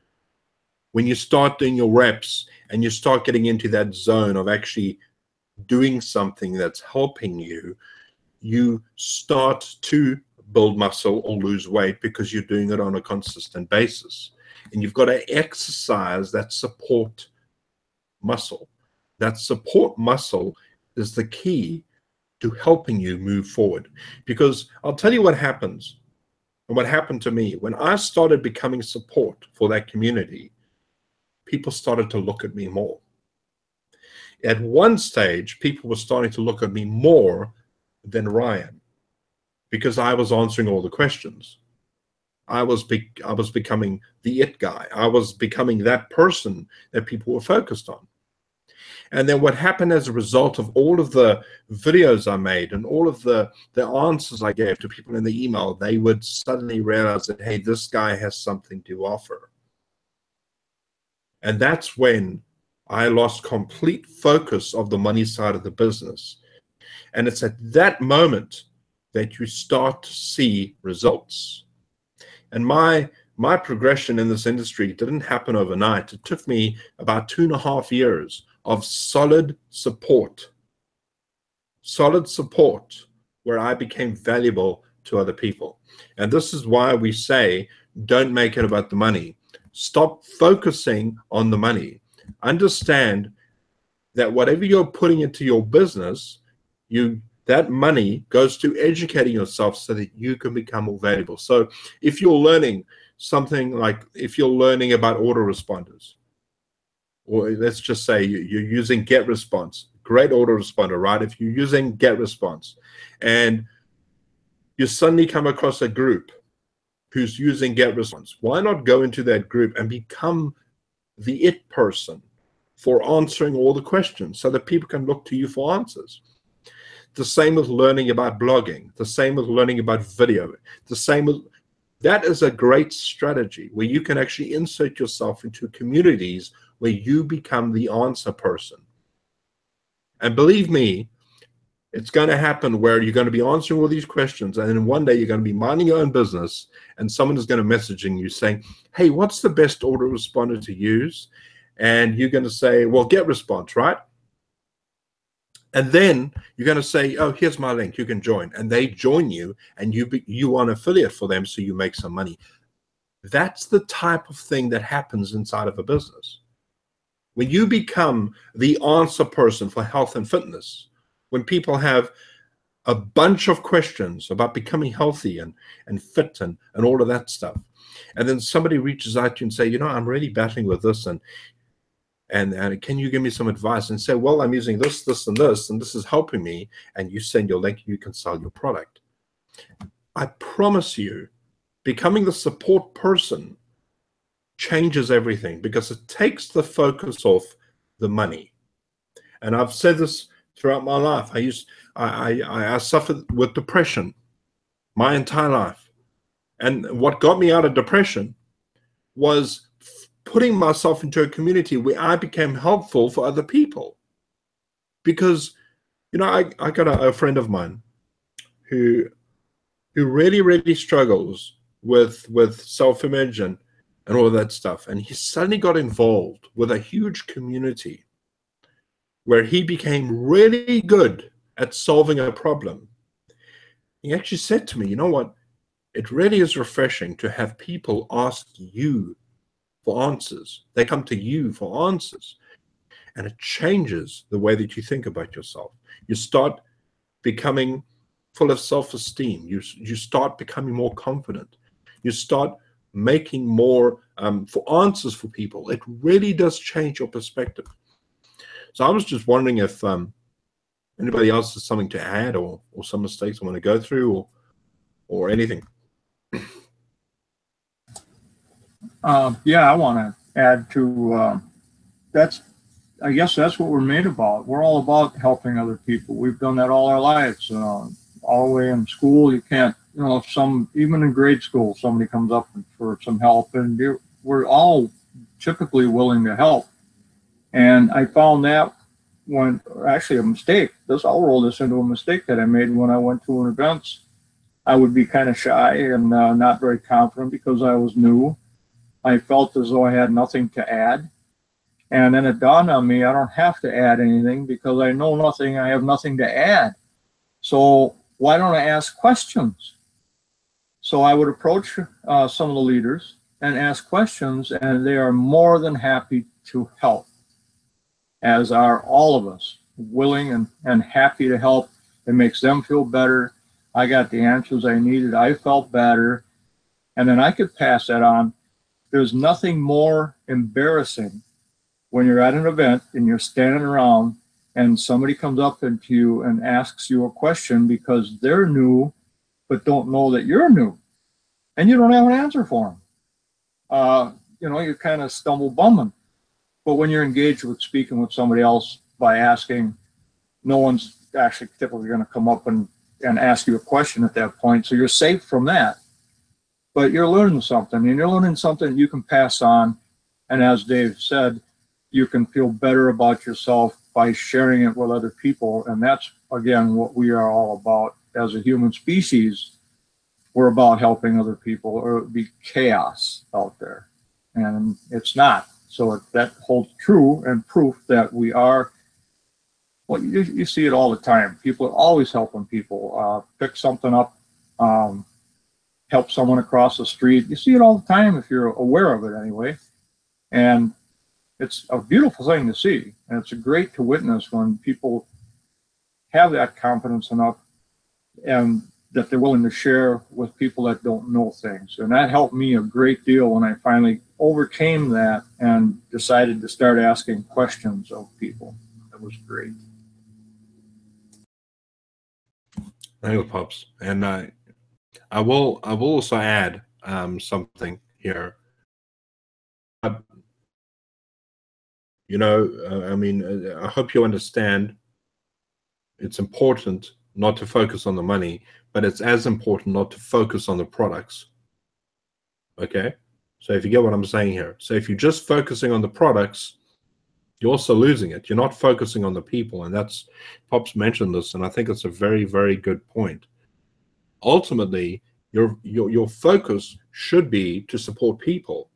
When you start doing your reps and you start getting into that zone of actually doing something that's helping you, you start to build muscle or lose weight because you're doing it on a consistent basis. And you've got to exercise that support muscle. That support muscle is the key to helping you move forward. Because I'll tell you what happens and what happened to me when I started becoming support for that community, people started to look at me more. At one stage, people were starting to look at me more than Ryan because I was answering all the questions. I was I was becoming the it guy. I was becoming that person that people were focused on. And then what happened as a result of all of the videos I made and all of the the answers I gave to people in the email, they would suddenly realize that hey, this guy has something to offer. And that's when I lost complete focus of the money side of the business. And it's at that moment that you start to see results. And my my progression in this industry didn't happen overnight. It took me about two and a half years of solid support, solid support where I became valuable to other people. And this is why we say don't make it about the money. stop focusing on the money. Understand that whatever you're putting into your business, you that money goes to educating yourself so that you can become more valuable. So if you're learning something like if you're learning about autoresponders, or let's just say you're using GetResponse, great autoresponder, right? If you're using GetResponse and you suddenly come across a group who's using GetResponse, why not go into that group and become the it person for answering all the questions so that people can look to you for answers? The same with learning about blogging, the same with learning about video, the same with that is a great strategy where you can actually insert yourself into communities where you become the answer person. And believe me, it's going to happen where you're going to be answering all these questions, and then one day you're going to be minding your own business, and someone is going to messaging you saying, "Hey, what's the best autoresponder to use?" And you're going to say, "Well, GetResponse, right?" And then you're going to say, "Oh, here's my link. You can join." And they join you, and you be, you are an affiliate for them, so you make some money. That's the type of thing that happens inside of a business. When you become the answer person for health and fitness, when people have a bunch of questions about becoming healthy and, and fit and, and all of that stuff, and then somebody reaches out to you and say, you know, I'm really battling with this and and, and can you give me some advice? and say well i'm using this this and this and this is helping me and you send your link you can sell your product. I promise you becoming the support person changes everything because it takes the focus off the money. And I've said this throughout my life. I used I, I, I suffered with depression my entire life. And what got me out of depression was putting myself into a community where I became helpful for other people. Because, you know, I, I got a, a friend of mine who who really, really struggles with with self-image and and all that stuff. And he suddenly got involved with a huge community where he became really good at solving a problem. He actually said to me, you know what? It really is refreshing to have people ask you for answers. They come to you for answers. And it changes the way that you think about yourself. You start becoming full of self-esteem. You, you start becoming more confident. You start making more um, for answers for people. It really does change your perspective. So I was just wondering if um, anybody else has something to add or, or some mistakes I want to go through or, or anything. Uh, yeah, I want to add to uh, that's, I guess that's what we're made about. We're all about helping other people. We've done that all our lives. Uh, all the way in school, you can't you know, some even in grade school, somebody comes up for some help, and we're all typically willing to help. And I found that when actually a mistake. This I'll roll this into a mistake that I made when I went to an events. I would be kind of shy and uh, not very confident because I was new. I felt as though I had nothing to add. And then it dawned on me I don't have to add anything because I know nothing, I have nothing to add. So why don't I ask questions? So I would approach uh, some of the leaders and ask questions, and they are more than happy to help, as are all of us, willing and, and happy to help. It makes them feel better. I got the answers I needed. I felt better. And then I could pass that on. There's nothing more embarrassing when you're at an event and you're standing around and somebody comes up to you and asks you a question because they're new but don't know that you're new, and you don't have an answer for them. Uh, you know, you kind of stumble bumming. But when you're engaged with speaking with somebody else by asking, no one's actually typically going to come up and, and ask you a question at that point. So you're safe from that. But you're learning something, and you're learning something you can pass on. And as Dave said, you can feel better about yourself by sharing it with other people. And that's, again, what we are all about as a human species, we're about helping other people, or it would be chaos out there. And it's not. So that holds true and proof that we are. Well, you, you see it all the time. People are always helping people uh, pick something up, um, help someone across the street. You see it all the time if you're aware of it anyway. And it's a beautiful thing to see. And it's great to witness when people have that confidence enough and that they're willing to share with people that don't know things. And that helped me a great deal when I finally overcame that and decided to start asking questions of people. That was great. Thank you, Pops. And I, I will, I will also add um, something here. Uh, you know, uh, I mean, uh, I hope you understand. It's important not to focus on the money, but it's as important not to focus on the products. Okay, so if you get what I'm saying here, so if you're just focusing on the products, you're also losing it. You're not focusing on the people, and that's Pops mentioned this, and I think it's a very, very good point. Ultimately, your your your focus should be to support people,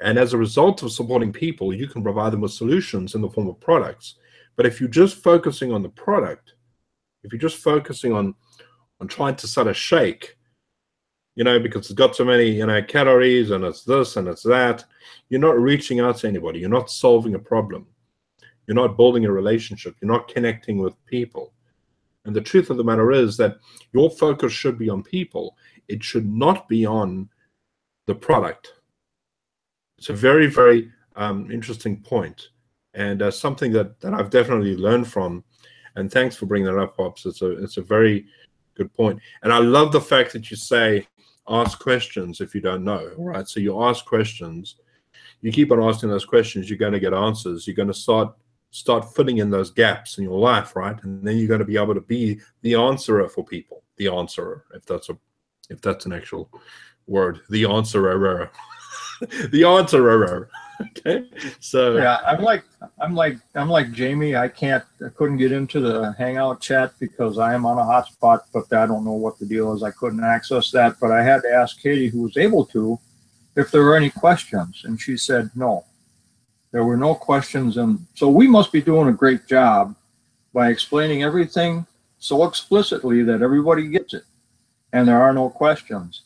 and as a result of supporting people, you can provide them with solutions in the form of products. But if you're just focusing on the product, if you're just focusing on on trying to sort of shake, you know, because it's got so many, you know, calories and it's this and it's that, you're not reaching out to anybody. You're not solving a problem. You're not building a relationship. You're not connecting with people. And the truth of the matter is that your focus should be on people. It should not be on the product. It's a very, very um, interesting point and uh, something that, that I've definitely learned from. And thanks for bringing that up, Pops. It's a, it's a very good point. And I love the fact that you say ask questions if you don't know, right? So you ask questions, you keep on asking those questions, you're going to get answers. You're going to start start filling in those gaps in your life, right? And then you're going to be able to be the answerer for people, the answerer, if that's a if that's an actual word, the answerer, the answerer. okay so yeah i'm like i'm like i'm like jamie. I can't i couldn't get into the hangout chat because i am on a hotspot but i don't know what the deal is. I couldn't access that but i had to ask katie who was able to if there were any questions and she said no. There were no questions and so we must be doing a great job by explaining everything so explicitly that everybody gets it and there are no questions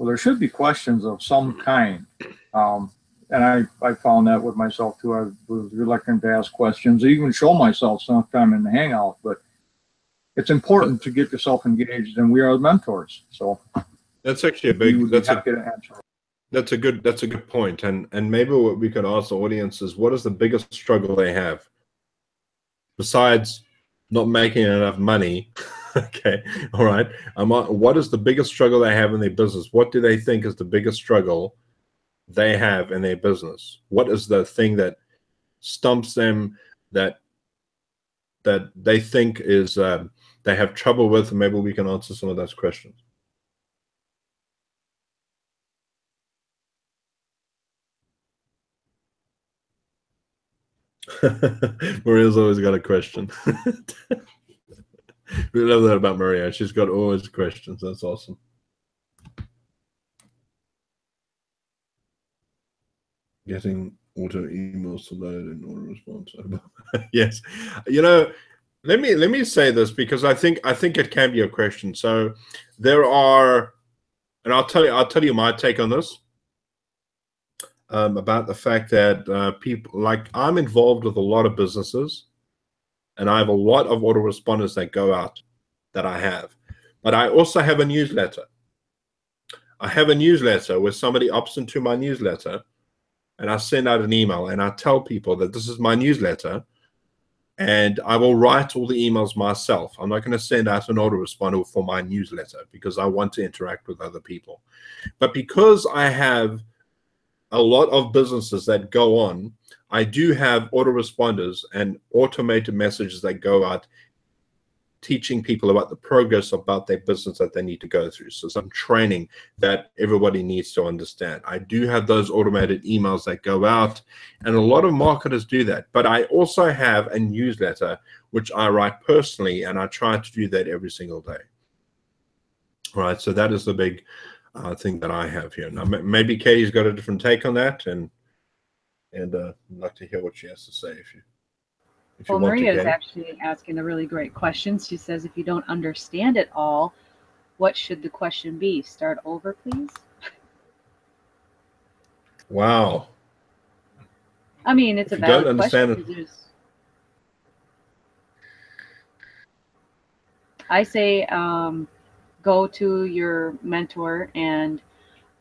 well there should be questions of some kind um, and I, I found that with myself too. I was reluctant to ask questions, even show myself sometime in the hangout. But it's important to get yourself engaged, and we are mentors. So that's actually a big. That's a, that's a good. That's a good point. And and maybe what we could ask the audience is, what is the biggest struggle they have, besides not making enough money? okay, all right. Um, what is the biggest struggle they have in their business? What do they think is the biggest struggle? they have in their business? What is the thing that stumps them that that they think is uh, they have trouble with? Maybe we can answer some of those questions. Maria's always got a question. we love that about Maria. She's got always questions. That's awesome. getting auto emails to load in auto response. yes, you know, let me let me say this because I think I think it can be a question. So there are, and I'll tell you I'll tell you my take on this. Um, about the fact that uh, people like I'm involved with a lot of businesses, and I have a lot of autoresponders that go out that I have, but I also have a newsletter. I have a newsletter where somebody opts into my newsletter and I send out an email and I tell people that this is my newsletter and I will write all the emails myself. I'm not going to send out an autoresponder for my newsletter because I want to interact with other people. But because I have a lot of businesses that go on, I do have autoresponders and automated messages that go out teaching people about the progress about their business that they need to go through. So some training that everybody needs to understand. I do have those automated emails that go out, and a lot of marketers do that. But I also have a newsletter which I write personally, and I try to do that every single day. All right, so that is the big uh, thing that I have here. Now, maybe Katie's got a different take on that, and and uh, I'd like to hear what she has to say if you well, Maria is actually asking a really great question. She says, if you don't understand it all, What should the question be? Start over, please. Wow. I mean, it's If a you valid question. 'cause I say um, go to your mentor and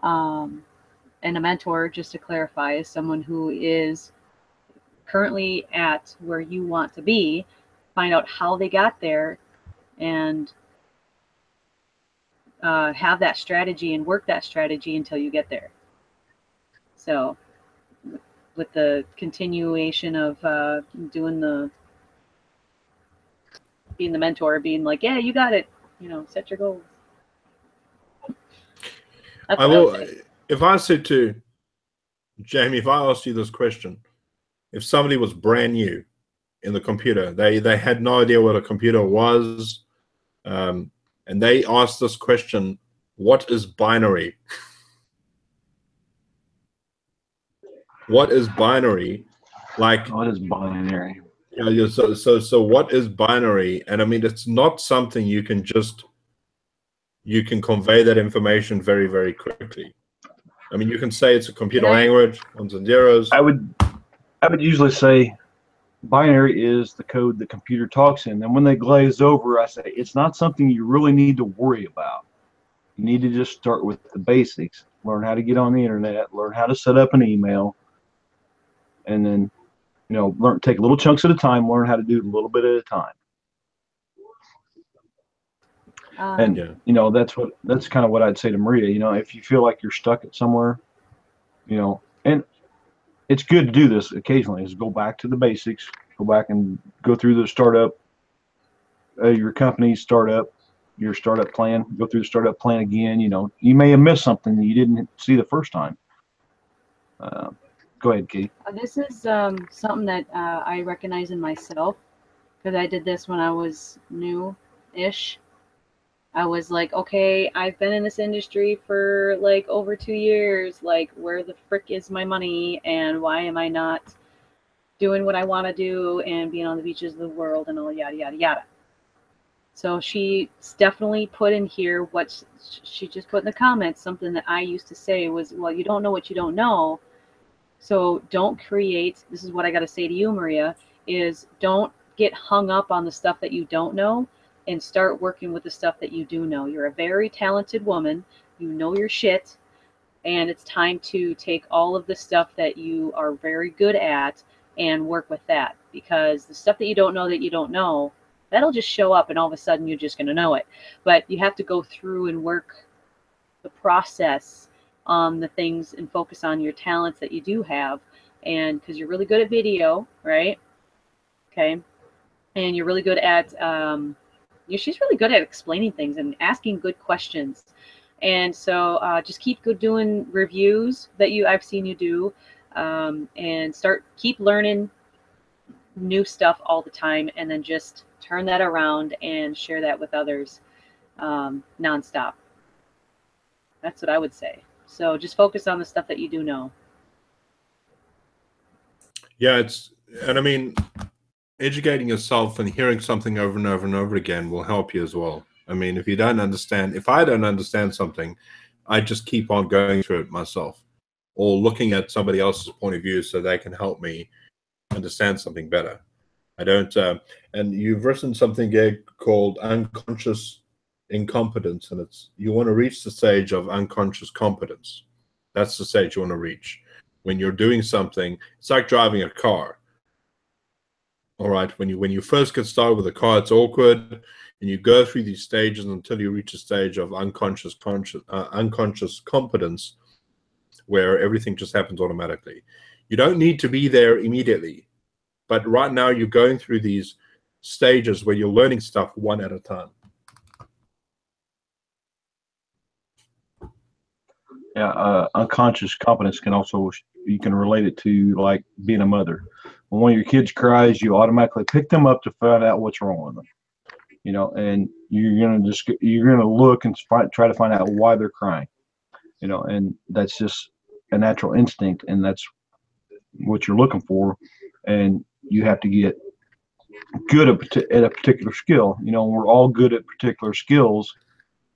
um, and a mentor, just to clarify, is someone who is currently at where you want to be. Find out how they got there, and uh, have that strategy and work that strategy until you get there. So with the continuation of uh, doing the being the mentor, being like, yeah, you got it. You know, set your goals. That's I will. say. If I said to Jamie, if I asked you this question, if somebody was brand new in the computer, they they had no idea what a computer was, um, and they asked this question, "What is binary?" what is binary? Like What is binary? Yeah, yeah, so so so what is binary? And I mean it's not something you can just you can convey that information very, very quickly. I mean you can say it's a computer Yeah. language, ones and zeros. I would I would usually say binary is the code the computer talks in. And when they glaze over, I say it's not something you really need to worry about. You need to just start with the basics. Learn how to get on the internet, learn how to set up an email, and then you know, learn take little chunks at a time, learn how to do it a little bit at a time. Um, And Yeah. you know, that's what that's kind of what I'd say to Maria. You know, if you feel like you're stuck at somewhere, you know, and it's good to do this occasionally. Is go back to the basics, go back and go through the startup, uh, your company's startup, your startup plan. Go through the startup plan again. You know, you may have missed something that you didn't see the first time. Uh, go ahead, Kate. Uh, This is um, something that uh, I recognize in myself because I did this when I was new ish. I was like, okay, I've been in this industry for like over two years. Like, where the frick is my money? And why am I not doing what I want to do and being on the beaches of the world and all yada, yada, yada. So she definitely put in here what she just put in the comments. Something that I used to say was, well, you don't know what you don't know. So don't create, this is what I got to say to you, Maria, is don't get hung up on the stuff that you don't know and start working with the stuff that you do know. You're a very talented woman. You know your shit. And it's time to take all of the stuff that you are very good at and work with that because the stuff that you don't know that you don't know, that'll just show up and all of a sudden you're just going to know it. But you have to go through and work the process on the things and focus on your talents that you do have. And because you're really good at video, right? Okay. And you're really good at, um, you she's really good at explaining things and asking good questions. And so uh, just keep good doing reviews that you I've seen you do, um, and start keep learning new stuff all the time, and then just turn that around and share that with others um, nonstop. That's what I would say. So just focus on the stuff that you do know. Yeah, it's and I mean educating yourself and hearing something over and over and over again will help you as well. I mean, if you don't understand, if I don't understand something, I just keep on going through it myself or looking at somebody else's point of view so they can help me understand something better. I don't, uh, and you've written something called unconscious incompetence, and it's you want to reach the stage of unconscious competence. That's the stage you want to reach. When you're doing something, it's like driving a car all right when you when you first get started with a car it's awkward and you go through these stages until you reach a stage of unconscious conscious uh, unconscious competence where everything just happens automatically you don't need to be there immediately but right now you're going through these stages where you're learning stuff one at a time Yeah, uh, unconscious competence can also you can relate it to like being a mother. When one of your kids cries, you automatically pick them up to find out what's wrong with them. You know, and you're gonna just you're gonna look and try to find out why they're crying. You know, and that's just a natural instinct, and that's what you're looking for. And you have to get good at, a particular skill. You know, we're all good at particular skills,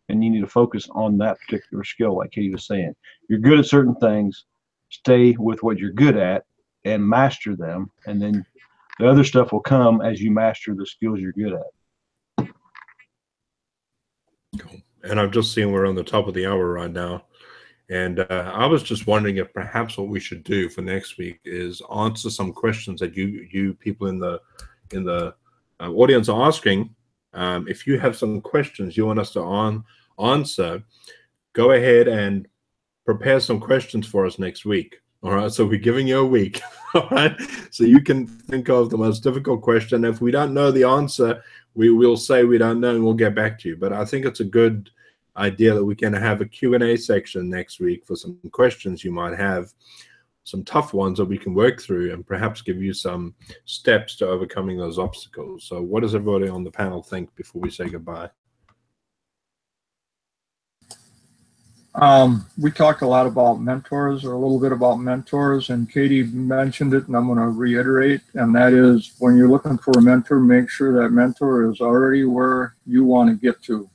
and you need to focus on that particular skill, like Katie was saying. You're good at certain things, stay with what you're good at and master them, and then the other stuff will come as you master the skills you're good at. Cool. And I'm just seeing we're on the top of the hour right now. And uh, I was just wondering if perhaps what we should do for next week is answer some questions that you you people in the in the uh, audience are asking. Um, if you have some questions you want us to on answer, go ahead and prepare some questions for us next week. All right. So we're giving you a week. All right. So you can think of the most difficult question. If we don't know the answer, we will say we don't know and we'll get back to you. But I think it's a good idea that we can have a Q&A section next week for some questions you might have, some tough ones that we can work through and perhaps give you some steps to overcoming those obstacles. So what does everybody on the panel think before we say goodbye? Um, we talked a lot about mentors or a little bit about mentors and Katie mentioned it and I'm going to reiterate and that is when you're looking for a mentor, make sure that mentor is already where you want to get to.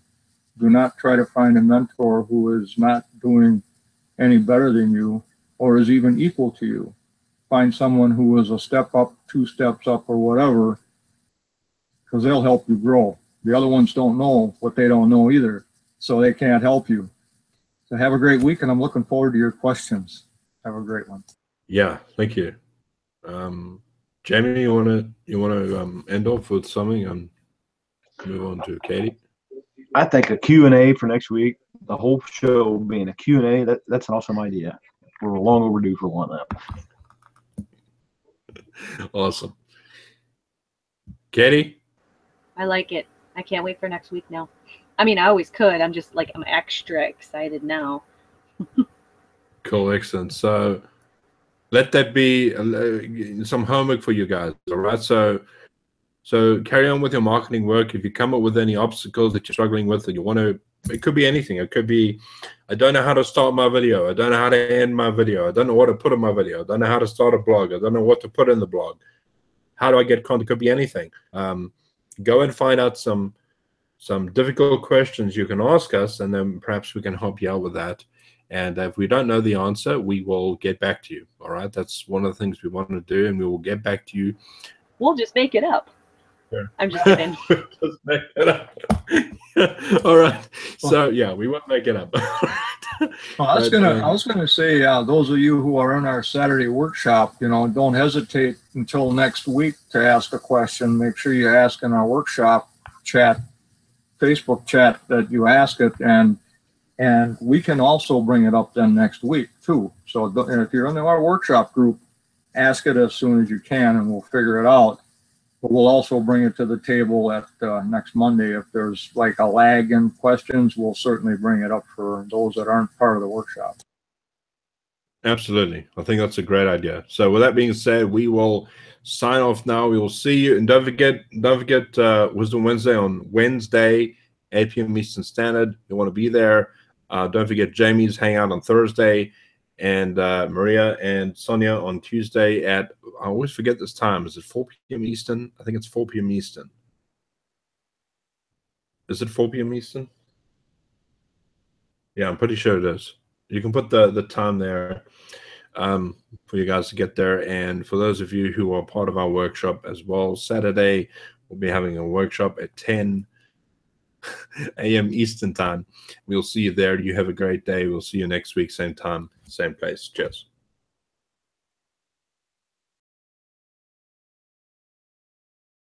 Do not try to find a mentor who is not doing any better than you or is even equal to you. Find someone who is a step up, two steps up or whatever because they'll help you grow. The other ones don't know what they don't know either, so they can't help you. So have a great week, and I'm looking forward to your questions. Have a great one. Yeah, thank you. Um, Jamie, you want to you want to um, end off with something and move on to Katie? I think a Q&A for next week, the whole show being a Q&A, that, that's an awesome idea. We're long overdue for one of that. awesome. Katie? I like it. I can't wait for next week now. I mean, I always could. I'm just like I'm extra excited now. cool, excellent. So let that be uh, some homework for you guys. All right. So so carry on with your marketing work. If you come up with any obstacles that you're struggling with, and you want to, it could be anything. It could be, I don't know how to start my video. I don't know how to end my video. I don't know what to put in my video. I don't know how to start a blog. I don't know what to put in the blog. How do I get content? It could be anything. Um, go and find out some some difficult questions you can ask us, and then perhaps we can help you out with that. And if we don't know the answer, we will get back to you. All right. That's one of the things we want to do, and we will get back to you. We'll just make it up. Sure. I'm just kidding. just make it up. All right. So yeah, we won't make it up. well, I was gonna, I was gonna say, uh, those of you who are in our Saturday workshop, you know, don't hesitate until next week to ask a question. Make sure you ask in our workshop chat Facebook chat that you ask it, and and we can also bring it up then next week too. So if you're in our workshop group, ask it as soon as you can, and we'll figure it out. But we'll also bring it to the table at uh, next Monday. If there's like a lag in questions, we'll certainly bring it up for those that aren't part of the workshop. Absolutely. I think that's a great idea. So with that being said, we will sign off now. We will see you. And don't forget, don't forget uh, Wisdom Wednesday on Wednesday, 8 p.m. Eastern Standard. You want to be there. Uh, don't forget Jamie's hangout on Thursday and uh, Maria and Sonia on Tuesday at, I always forget this time. Is it 4 p.m. Eastern? I think it's 4 p.m. Eastern. Is it 4 p.m. Eastern? Yeah, I'm pretty sure it is. You can put the, the time there um, for you guys to get there. And for those of you who are part of our workshop as well, Saturday we'll be having a workshop at 10 a.m. Eastern time. We'll see you there. You have a great day. We'll see you next week, same time, same place. Cheers.